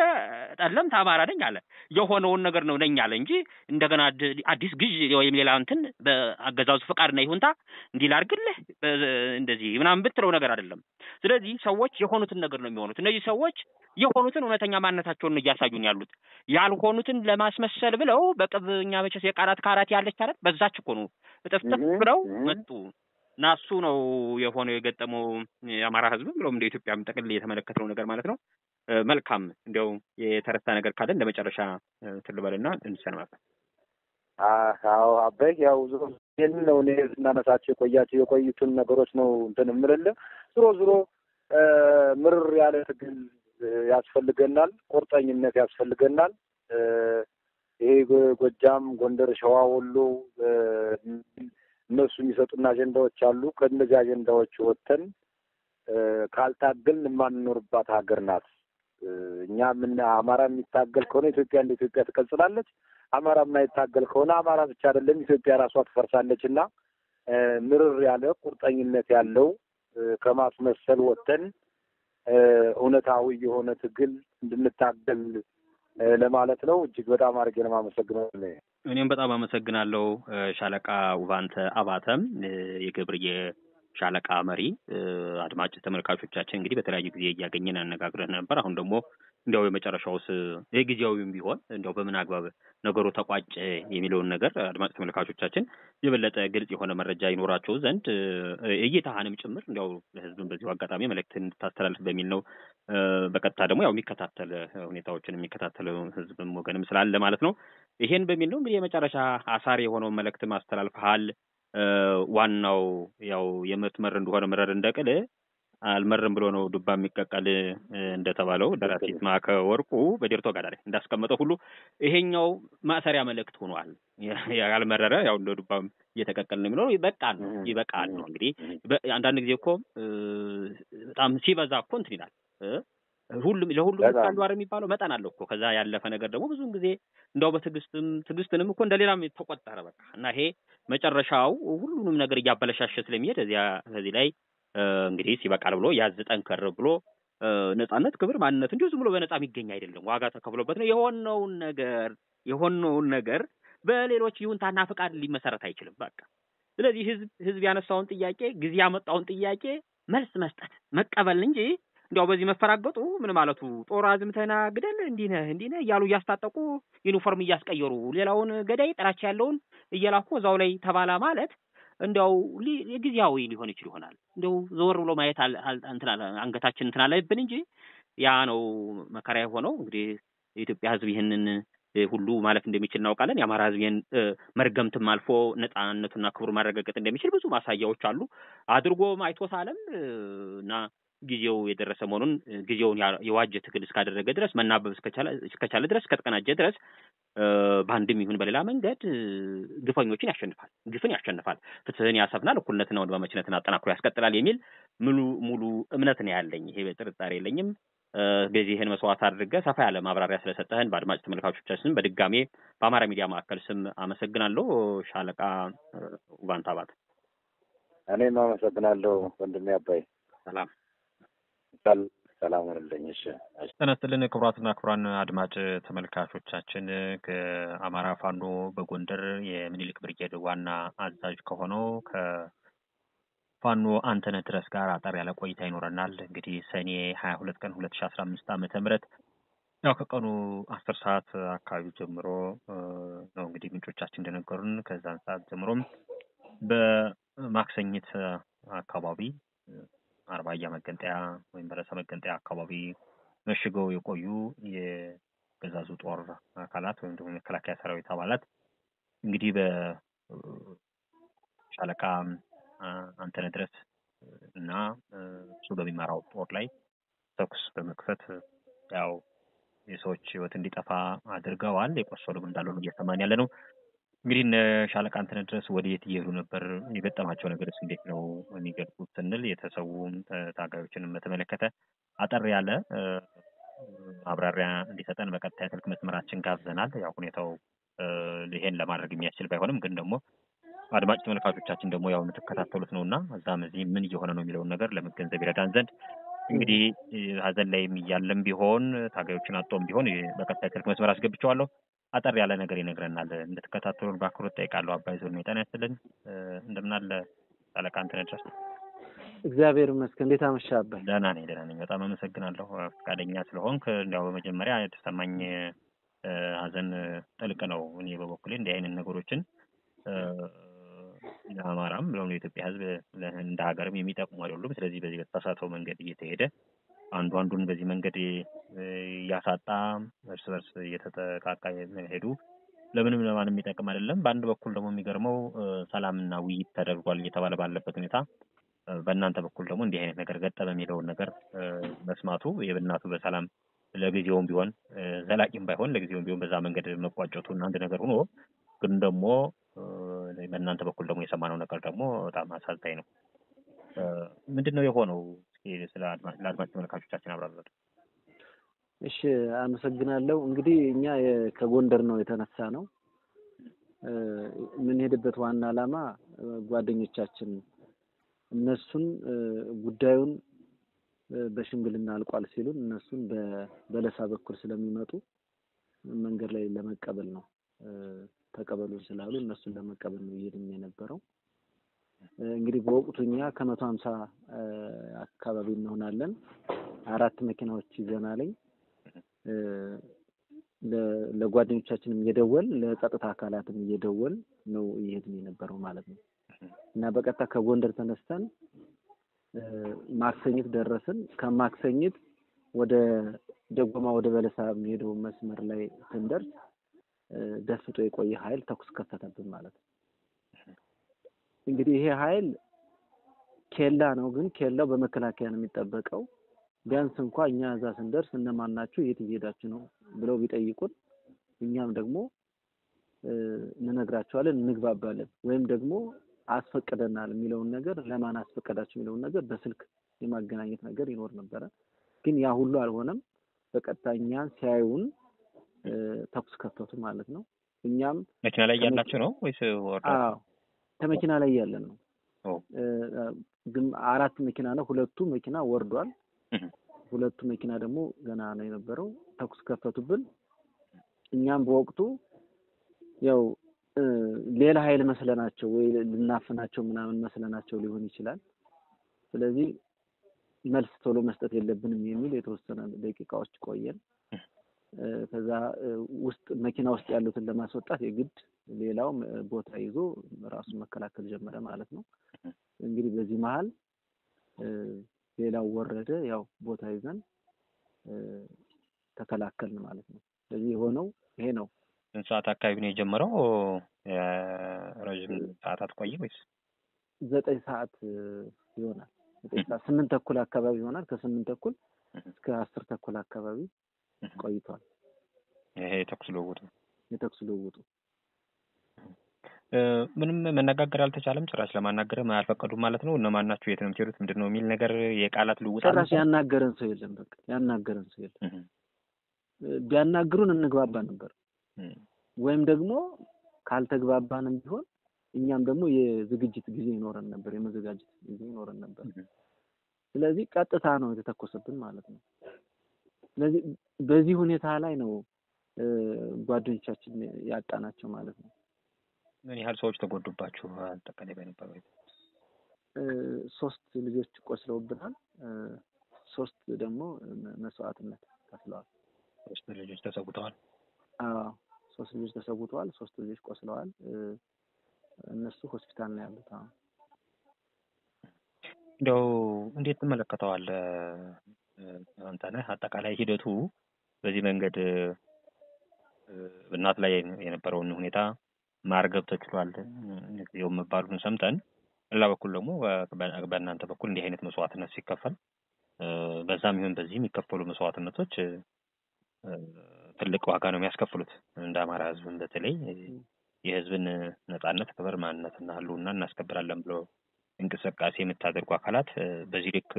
ጠለምት አማራ ነኝ አለ። የሆነውን ነገር ነው ነኝ አለ እንጂ እንደገና አዲስ ግዥ ወይም ሌላ እንትን በአገዛዙ ፈቃድና ይሁንታ እንዲህ ላድርግልህ እንደዚህ ምናምን ብትለው ነገር አይደለም። ስለዚህ ሰዎች የሆኑትን ነገር ነው የሚሆኑት። እነዚህ ሰዎች የሆኑትን እውነተኛ ማንነታቸውን እያሳዩን ያሉት ያልሆኑትን ለማስመሰል ብለው በቅብኛ መቼስ የቃላት ካራት ያለች አለት በዛች እኮ ነው እጥፍጥፍ ብለው መጡ እና እሱ ነው የሆነው የገጠመው የአማራ ሕዝብ ብሎም እንደ ኢትዮጵያ ጠቅልል የተመለከተው ነገር ማለት ነው። መልካም እንዲያው የተረሳ ነገር ካለ እንደ መጨረሻ ትልበልና እንሰናበት። አዎ አበይ ያው ዞሮ ይህንን ነው እኔ ስናነሳቸው የቆያቸው የቆዩትን ነገሮች ነው እንትን የምልልህ። ዞሮ ዞሮ ምርር ያለ ትግል ያስፈልገናል፣ ቁርጠኝነት ያስፈልገናል። ይሄ ጎጃም፣ ጎንደር፣ ሸዋ፣ ወሎ እነሱ የሚሰጡን አጀንዳዎች አሉ። ከእነዚህ አጀንዳዎች ወጥተን ካልታገልን የማንኖርባት ሀገር ናት። እኛ ምን አማራ የሚታገል ከሆነ ኢትዮጵያ እንደ ኢትዮጵያ ትቀጽላለች። አማራ የማይታገል ከሆነ አማራ ብቻ አይደለም ኢትዮጵያ ራሷ ትፈርሳለች። እና ምርር ያለ ቁርጠኝነት ያለው ከማስመሰል ወጥተን እውነታዊ የሆነ ትግል እንድንታገል ለማለት ነው። እጅግ በጣም አድርጌ ነው የማመሰግነው። እኔም በጣም አመሰግናለሁ ሻለቃ ውባንተ አባተም የገብርዬ ሻለቃ መሪ። አድማጭ ተመልካቾቻችን እንግዲህ በተለያዩ ጊዜ እያገኘን አነጋግረን ነበር። አሁን ደግሞ እንዲያው የመጨረሻውስ ይህ ጊዜያዊም ቢሆን እንዲያው በምን አግባብ ነገሩ ተቋጨ የሚለውን ነገር አድማጭ ተመልካቾቻችን የበለጠ ግልጽ የሆነ መረጃ ይኖራቸው ዘንድ እይታህንም ጭምር እንዲያው ለሕዝብን በዚሁ አጋጣሚ መልእክት እንድታስተላልፍ በሚል ነው። በቀጥታ ደግሞ ያው የሚከታተል ሁኔታዎችን የሚከታተል ሕዝብም ወገንም ስላለ ማለት ነው። ይሄን በሚል ነው እንግዲህ የመጨረሻ አሳሪ የሆነውን መልእክትም አስተላልፈሃል። ዋናው ያው የምትመር እንደሆነ ምረር እንደቅል አልመርም ብሎ ነው ዱባ የሚቀቀል እንደተባለው ደራሲ ይስማዕከ ወርቁ በዴርቶ ጋዳ ላይ እንዳስቀመጠው ሁሉ ይሄኛው ማሰሪያ መልእክት ሆኗል። ያልመረረ ያው እንደ ዱባም እየተቀቀል ነው የሚለው ይበቃል ነው ይበቃል ነው። እንግዲህ አንዳንድ ጊዜ እኮ በጣም ሲበዛ እኮ እንትን ይላል። ሁሉም ለሁሉም አንዱ አር የሚባለው መጠን አለው እኮ። ከዛ ያለፈ ነገር ደግሞ ብዙውን ጊዜ እንደው በትዕግስትም ትዕግስትንም እኮ እንደ ሌላም ተቆጠረ በቃ እና ይሄ መጨረሻው ሁሉንም ነገር እያበለሻሸ ስለሚሄድ እዚያ ከዚህ ላይ እንግዲህ ሲበቃል ብሎ ያዝ ጠንከር ብሎ ነጻነት፣ ክብር፣ ማንነት እንዲሁ ዝም ብሎ በነጻ የሚገኝ አይደለም። ዋጋ ተከፍሎበት ነው የሆነውን ነገር የሆነውን ነገር በሌሎች ይሁንታና ፍቃድ ሊመሰረት አይችልም። በቃ ስለዚህ ህዝብ ህዝብ ያነሳውን ጥያቄ ጊዜ ያመጣውን ጥያቄ መልስ መስጠት መቀበል እንጂ እንዲያው በዚህ መፈራገጡ ምን ማለቱ ጦር አዝምተና ግደል እንዲህ ነህ እንዲህ ነህ እያሉ እያስታጠቁ ዩኒፎርም እያስቀየሩ ሌላውን ገዳይ ጥላቻ ያለውን እየላኩ እዛው ላይ ተባላ ማለት እንዲያው ጊዜያዊ ሊሆን ይችል ይሆናል። እንዲያው ዘወር ብሎ ማየት አንገታችን እንትን አለብን እንጂ ያ ነው መከራ የሆነው። እንግዲህ የኢትዮጵያ ህዝብ ይህንን ሁሉ ማለፍ እንደሚችል እናውቃለን። የአማራ ህዝብ ይህን መርገምትም አልፎ ነጻነቱና ክብሩ ማረጋገጥ እንደሚችል ብዙ ማሳያዎች አሉ። አድርጎ አይቶት አለም እና ጊዜው የደረሰ መሆኑን ጊዜውን የዋጀ ትግል እስካደረገ ድረስ መናበብ እስከቻለ ድረስ እስከተቀናጀ ድረስ በአንድም ይሁን በሌላ መንገድ ግፈኞችን ያሸንፋል፣ ግፍን ያሸንፋል፣ ፍትህን ያሰፍናል፣ እኩልነትና ወንድማማችነትን አጠናክሮ ያስቀጥላል የሚል ሙሉ ሙሉ እምነት ነው ያለኝ። ይሄ ጥርጣሬ የለኝም። በዚህ ይህን መስዋዕት አድርገህ ሰፋ ያለ ማብራሪያ ስለሰጠህን በአድማጭ ተመልካቾቻችን በድጋሜ በአማራ ሚዲያ ማዕከል ስም አመሰግናለሁ። ሻለቃ አባተ። እኔም አመሰግናለሁ ወንድሜ አባይ። ሰላም ሰላም ሆንልኝ። እሺ ጤና ይስጥልን ክቡራትና ክቡራን አድማጭ ተመልካቾቻችን ከአማራ ፋኖ በጎንደር የምኒልክ ብርጌድ ዋና አዛዥ ከሆነው ከፋኖ አንተነህ ድረስ ጋር አጠር ያለ ቆይታ ይኖረናል። እንግዲህ ሰኔ ሀያ ሁለት ቀን ሁለት ሺ አስራ አምስት ዓመተ ምህረት ያው ከቀኑ አስር ሰዓት አካባቢ ጀምሮ ነው እንግዲህ ምንጮቻችን እንደነገሩን ከዛን ሰዓት ጀምሮም በማክሰኝት አካባቢ አርባያ መገንጠያ ወይም በረሰ መገንጠያ አካባቢ መሽገው የቆዩ የገዛዙ ጦር አካላት ወይም ደግሞ የመከላከያ ሰራዊት አባላት እንግዲህ በሻለቃ አንተነህ ድረስ እና እሱ በሚመራው ጦር ላይ ተኩስ በመክፈት ያው የሰዎች ህይወት እንዲጠፋ አድርገዋል። የቆሰሉም እንዳሉ ነው እየሰማን ያለ ነው። እንግዲህ እነ ሻለቃ አንተነህ ድረስ ወደየት እየሄዱ ነበር? የገጠማቸው ነገርስ እንዴት ነው የሚገልጹት ስንል የተሰዉም ታጋዮችንም በተመለከተ አጠር ያለ ማብራሪያ እንዲሰጠን በቀጥታ የስልክ መስመራችን ጋብዘናል። ያው ሁኔታው ይሄን ለማድረግ የሚያስችል ባይሆንም ግን ደግሞ አድማጭ ተመልካቾቻችን ደግሞ ያው የምትከታተሉት ነው እና እዛም እዚህ ምን እየሆነ ነው የሚለውን ነገር ለመገንዘብ ይረዳን ዘንድ እንግዲህ ሀዘን ላይ እያለም ቢሆን ታጋዮችን አጦም ቢሆን በቀጥታ የስልክ መስመር አስገብቸዋለሁ። አጠር ያለ ነገር ይነግረናል። እንድትከታተሉን በአክብሮት ጠይቃለሁ። አባይ ዞን ጤና ያስጥልን። እንደምን አለ ሻለቃ አንተነህ ድረስ? እግዚአብሔር ይመስገን። እንዴት አመሻህ አባይ? ደህና ነኝ፣ ደህና ነኝ። በጣም አመሰግናለሁ ፈቃደኛ ስለሆንክ። እንዲያው በመጀመሪያ የተሰማኝ ሀዘን ጥልቅ ነው። እኔ በበኩሌ እንዲህ አይነት ነገሮችን ለአማራም ብሎም የኢትዮጵያ ሕዝብ እንደ ሀገርም የሚጠቅሙ አይደሉም። ስለዚህ በዚህ በተሳሳተው መንገድ እየተሄደ አንዱ አንዱን በዚህ መንገድ እያሳጣ እርስ በርስ እየተጠቃቃ ሄዱ ለምንም ለማንም የሚጠቅም አይደለም። በአንድ በኩል ደግሞ የሚገርመው ሰላምና ውይይት ተደርጓል እየተባለ ባለበት ሁኔታ በእናንተ በኩል ደግሞ እንዲህ አይነት ነገር ገጠመ የሚለውን ነገር መስማቱ የብናቱ በሰላም ለጊዜውም ቢሆን ዘላቂም ባይሆን ለጊዜውም ቢሆን በዛ መንገድ መቋጨቱ እና አንድ ነገር ሆኖ ግን ደግሞ በእናንተ በኩል ደግሞ የሰማነው ነገር ደግሞ በጣም አሳዛኝ ነው። ምንድን ነው የሆነው? ለአድማጭ ተመልካቾቻችን አብራሩ። እሺ፣ አመሰግናለሁ። እንግዲህ እኛ ከጎንደር ነው የተነሳ ነው የምንሄድበት ዋና ዓላማ ጓደኞቻችን እነሱን ጉዳዩን በሽምግልና አልቋል ሲሉን እነሱን በበለሳ በኩል ስለሚመጡ መንገድ ላይ ለመቀበል ነው ተቀበሉን ስላሉ እነሱን ለመቀበል ነው እየሄድን የነበረው። እንግዲህ በወቅቱ እኛ ከመቶ ሀምሳ አካባቢ እንሆናለን። አራት መኪናዎች ይዘናለኝ። ለጓደኞቻችንም እየደወል ለጸጥታ አካላትም እየደወል ነው እየሄድን የነበረው ማለት ነው እና በቀጥታ ከጎንደር ተነስተን ማክሰኝት ደረስን። ከማክሰኝት ወደ ደጎማ ወደ በለሳ የሚሄደው መስመር ላይ ስንደርስ ደፍጦ የቆየ ኃይል ተኩስ ከፈተብን ማለት ነው። እንግዲህ ይሄ ኃይል ኬላ ነው፣ ግን ኬላው በመከላከያ ነው የሚጠበቀው። ቢያንስ እንኳ እኛ እዛ ስንደርስ እነማን ናችሁ፣ የት እየሄዳችሁ ነው ብለው ቢጠይቁን እኛም ደግሞ እንነግራቸዋለን፣ እንግባባለን። ወይም ደግሞ አስፈቅደናል የሚለውን ነገር ለማን አስፈቀዳችሁ የሚለውን ነገር በስልክ የማገናኘት ነገር ይኖር ነበረ። ግን ያ ሁሉ አልሆነም። በቀጥታ እኛን ሲያዩን ተኩስ ከፈቱ ማለት ነው። እኛም መኪና ላይ ያላችሁ ነው ወይስ አዎ ከመኪና ላይ ያለን ነው። ግን አራት መኪና ነው። ሁለቱ መኪና ወርዷል። ሁለቱ መኪና ደግሞ ገና ነው የነበረው። ተኩስ ከፈቱብን። እኛም በወቅቱ ያው ሌላ ኃይል መስለናቸው ወይ ልናፍናቸው ምናምን መስለናቸው ሊሆን ይችላል። ስለዚህ መልስ ቶሎ መስጠት የለብንም የሚል የተወሰነ ደቂቃዎች ቆየን። ከዛ ውስጥ መኪና ውስጥ ያሉትን ለማስወጣት የግድ ሌላው ቦታ ይዞ ራሱን መከላከል ጀመረ ማለት ነው። እንግዲህ በዚህ መሀል ሌላው ወረደ። ያው ቦታ ይዘን ተከላከልን ማለት ነው። ስለዚህ የሆነው ይሄ ነው። ስንት ሰዓት አካባቢ ነው የጀመረው? ረዥም ሰዓታት ቆየ ወይስ? ዘጠኝ ሰዓት ይሆናል። ዘጠኝ ሰዓት ስምንት ተኩል አካባቢ ይሆናል። ከስምንት ተኩል እስከ አስር ተኩል አካባቢ ቆይቷል። ይሄ የተኩስ ልውውጡ የተኩስ ልውውጡ ምንም መነጋገር አልተቻለም። ጭራሽ ለማናገርም አልፈቀዱም ማለት ነው። እነማን ናችሁ? የት ነው የምትሄዱት? ምንድን ነው የሚል ነገር የቃላት ልውውጥ ጭራሽ ያናገረን ሰው የለም። በቃ ያናገረን ሰው የለም። ቢያናግሩን እንግባባ ነበር። ወይም ደግሞ ካልተግባባንም ቢሆን እኛም ደግሞ የዝግጅት ጊዜ ይኖረን ነበር፣ የመዘጋጀት ጊዜ ይኖረን ነበር። ስለዚህ ቀጥታ ነው የተተኮሰብን ማለት ነው። ስለዚህ በዚህ ሁኔታ ላይ ነው ጓደኞቻችን ያጣናቸው ማለት ነው። ምን ያህል ሰዎች ተጎዱባችሁ? አጠቃላይ በነበረው ሶስት ልጆች ቆስለውብናል። ሶስት ደግሞ መስዋዕትነት ከፍለዋል። ሶስት ልጆች ተሰውተዋል። አዎ ሶስት ልጆች ተሰውተዋል። ሶስት ልጆች ቆስለዋል። እነሱ ሆስፒታል ነው ያሉት። እንደው እንዴት ትመለከተዋለህ አንተነህ? አጠቃላይ ሂደቱ በዚህ መንገድ እናት ላይ የነበረውን ሁኔታ ማርገብ ተችሏል። ጊዜው መባሉን ሰምተን በሌላ በኩል ደግሞ በእናንተ በኩል እንዲህ አይነት መስዋዕትነት ሲከፈል በዛም ይሁን በዚህ የሚከፈሉ መስዋዕትነቶች ትልቅ ዋጋ ነው የሚያስከፍሉት። እንደ አማራ ህዝብን በተለይ የህዝብን ነጻነት፣ ክብር፣ ማንነትና ህልውና እናስከብራለን ብሎ እንቅስቃሴ የምታደርጉ አካላት በዚህ ልክ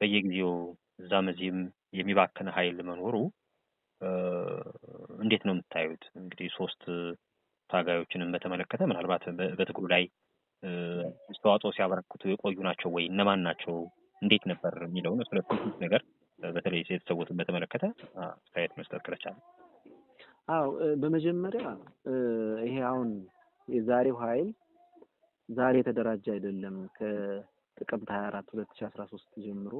በየጊዜው እዛም እዚህም የሚባክን ኃይል መኖሩ እንዴት ነው የምታዩት? እንግዲህ ሶስት ታጋዮችንም በተመለከተ ምናልባት በትግሉ ላይ አስተዋጽኦ ሲያበረክቱ የቆዩ ናቸው ወይ? እነማን ናቸው? እንዴት ነበር የሚለውን ስለ ነገር በተለይ የተሰዉትን በተመለከተ አስተያየት መስጠት ከቻለ። አዎ በመጀመሪያ ይሄ አሁን የዛሬው ኃይል ዛሬ የተደራጀ አይደለም። ከጥቅምት ሀያ አራት ሁለት ሺ አስራ ሶስት ጀምሮ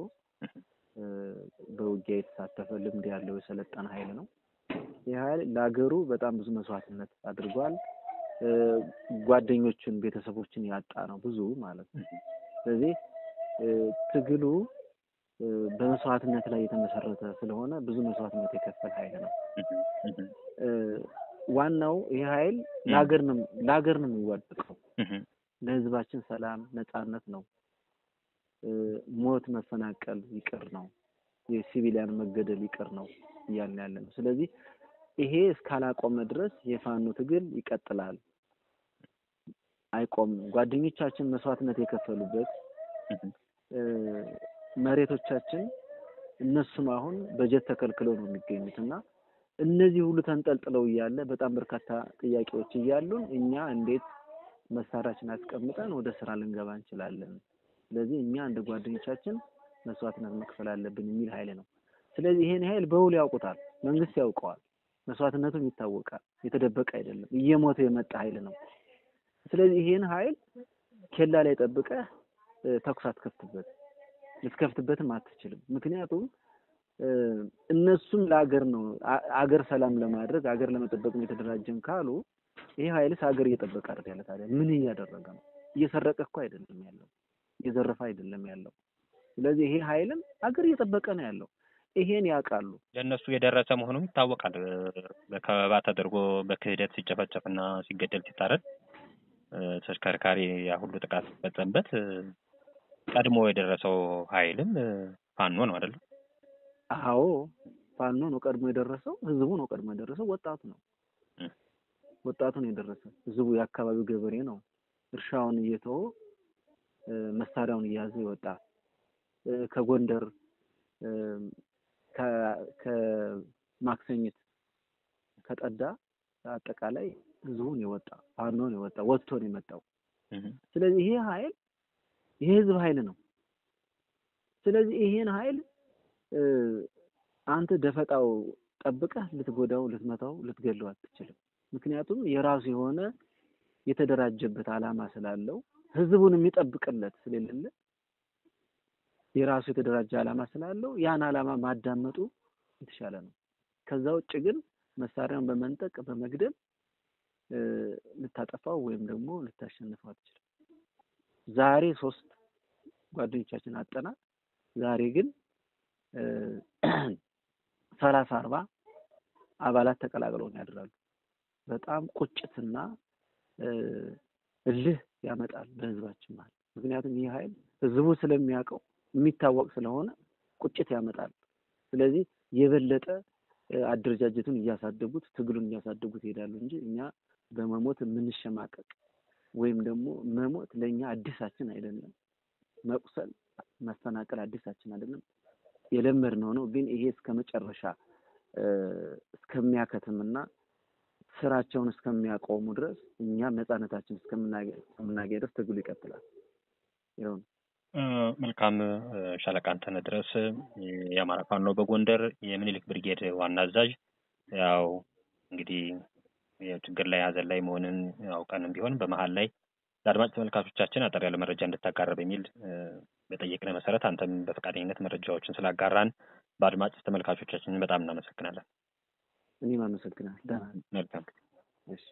በውጊያ የተሳተፈ ልምድ ያለው የሰለጠነ ኃይል ነው። ይህ ኃይል ለሀገሩ በጣም ብዙ መስዋዕትነት አድርጓል። ጓደኞቹን፣ ቤተሰቦችን ያጣ ነው ብዙ ማለት ነው። ስለዚህ ትግሉ በመስዋዕትነት ላይ የተመሰረተ ስለሆነ ብዙ መስዋዕትነት የከፈለ ኃይል ነው። ዋናው ይህ ኃይል ለሀገር ነው ለሀገር ነው የሚዋደቀው ለህዝባችን ሰላም ነጻነት ነው። ሞት መፈናቀል ይቅር ነው። የሲቪሊያን መገደል ይቅር ነው እያልን ያለ ነው። ስለዚህ ይሄ እስካላቆመ ድረስ የፋኖ ትግል ይቀጥላል፣ አይቆምም። ጓደኞቻችን መስዋዕትነት የከፈሉበት መሬቶቻችን እነሱም አሁን በጀት ተከልክለው ነው የሚገኙት እና እነዚህ ሁሉ ተንጠልጥለው እያለ በጣም በርካታ ጥያቄዎች እያሉን እኛ እንዴት መሳሪያችን አስቀምጠን ወደ ስራ ልንገባ እንችላለን? ስለዚህ እኛ እንደ ጓደኞቻችን መስዋዕትነት መክፈል አለብን የሚል ኃይል ነው። ስለዚህ ይሄን ኃይል በውል ያውቁታል፣ መንግስት ያውቀዋል፣ መስዋዕትነቱም ይታወቃል። የተደበቀ አይደለም፣ እየሞተ የመጣ ኃይል ነው። ስለዚህ ይሄን ኃይል ኬላ ላይ ጠብቀህ ተኩስ አትከፍትበት፣ ልትከፍትበትም አትችልም። ምክንያቱም እነሱም ለአገር ነው አገር ሰላም ለማድረግ አገር ለመጠበቅ ነው የተደራጀን ካሉ ይሄ ኃይልስ ሀገር እየጠበቀ አይደል ያለ ታዲያ ምን እያደረገ ነው? እየሰረቀ እኮ አይደለም ያለው፣ እየዘረፈ አይደለም ያለው። ስለዚህ ይሄ ኃይልም ሀገር እየጠበቀ ነው ያለው። ይሄን ያውቃሉ። ለእነሱ የደረሰ መሆኑም ይታወቃል። በከበባ ተደርጎ በክህደት ሲጨፈጨፍና ሲገደል ሲታረድ ተሽከርካሪ ያ ሁሉ ጥቃት ሲፈጸምበት ቀድሞ የደረሰው ኃይልም ፋኖ ነው አይደለም? አዎ ፋኖ ነው ቀድሞ የደረሰው። ህዝቡ ነው ቀድሞ የደረሰው። ወጣቱ ነው ወጣቱ ነው የደረሰው። ህዝቡ የአካባቢው ገበሬ ነው እርሻውን እየተወ መሳሪያውን እየያዘ ይወጣ ከጎንደር ከማክሰኝት ከጠዳ አጠቃላይ ህዝቡን የወጣ ፋኖን የወጣ ወጥቶ ነው የመጣው። ስለዚህ ይሄ ኃይል የህዝብ ኃይል ነው። ስለዚህ ይሄን ኃይል አንተ ደፈጣው ጠብቀህ ልትጎዳው፣ ልትመታው፣ ልትገለው አትችልም። ምክንያቱም የራሱ የሆነ የተደራጀበት ዓላማ ስላለው ህዝቡን የሚጠብቅለት ስለሌለ የራሱ የተደራጀ ዓላማ ስላለው ያን ዓላማ ማዳመጡ የተሻለ ነው። ከዛ ውጭ ግን መሳሪያውን በመንጠቅ በመግደል ልታጠፋው ወይም ደግሞ ልታሸንፈው አትችልም። ዛሬ ሶስት ጓደኞቻችን አጠናል። ዛሬ ግን ሰላሳ አርባ አባላት ተቀላቅለውን ያድራሉ። በጣም ቁጭትና እልህ ያመጣል በህዝባችን ማለት ምክንያቱም ይህ ኃይል ህዝቡ ስለሚያውቀው የሚታወቅ ስለሆነ ቁጭት ያመጣል። ስለዚህ የበለጠ አደረጃጀቱን እያሳደጉት ትግሉን እያሳደጉት ይሄዳሉ እንጂ እኛ በመሞት የምንሸማቀቅ ወይም ደግሞ መሞት ለእኛ አዲሳችን አይደለም። መቁሰል፣ መፈናቀል አዲሳችን አይደለም። የለመድነው ነው። ግን ይሄ እስከ መጨረሻ እስከሚያከትምና ስራቸውን እስከሚያቆሙ ድረስ እኛም ነጻነታችን እስከምናገኝ ድረስ ትግሉ ይቀጥላል። ይኸው ነው። መልካም ሻለቃ አንተነህ ድረስ የአማራ ፋኖ በጎንደር የምኒልክ ብርጌድ ዋና አዛዥ፣ ያው እንግዲህ ችግር ላይ ሀዘን ላይ መሆንን አውቀንም ቢሆን በመሀል ላይ ለአድማጭ ተመልካቾቻችን አጠር ያለ መረጃ እንድታጋራ በሚል በጠየቅነ መሰረት አንተም በፈቃደኝነት መረጃዎችን ስላጋራን በአድማጭ ተመልካቾቻችን በጣም እናመሰግናለን። እኔም አመሰግናለሁ። ደህና መልካም እሺ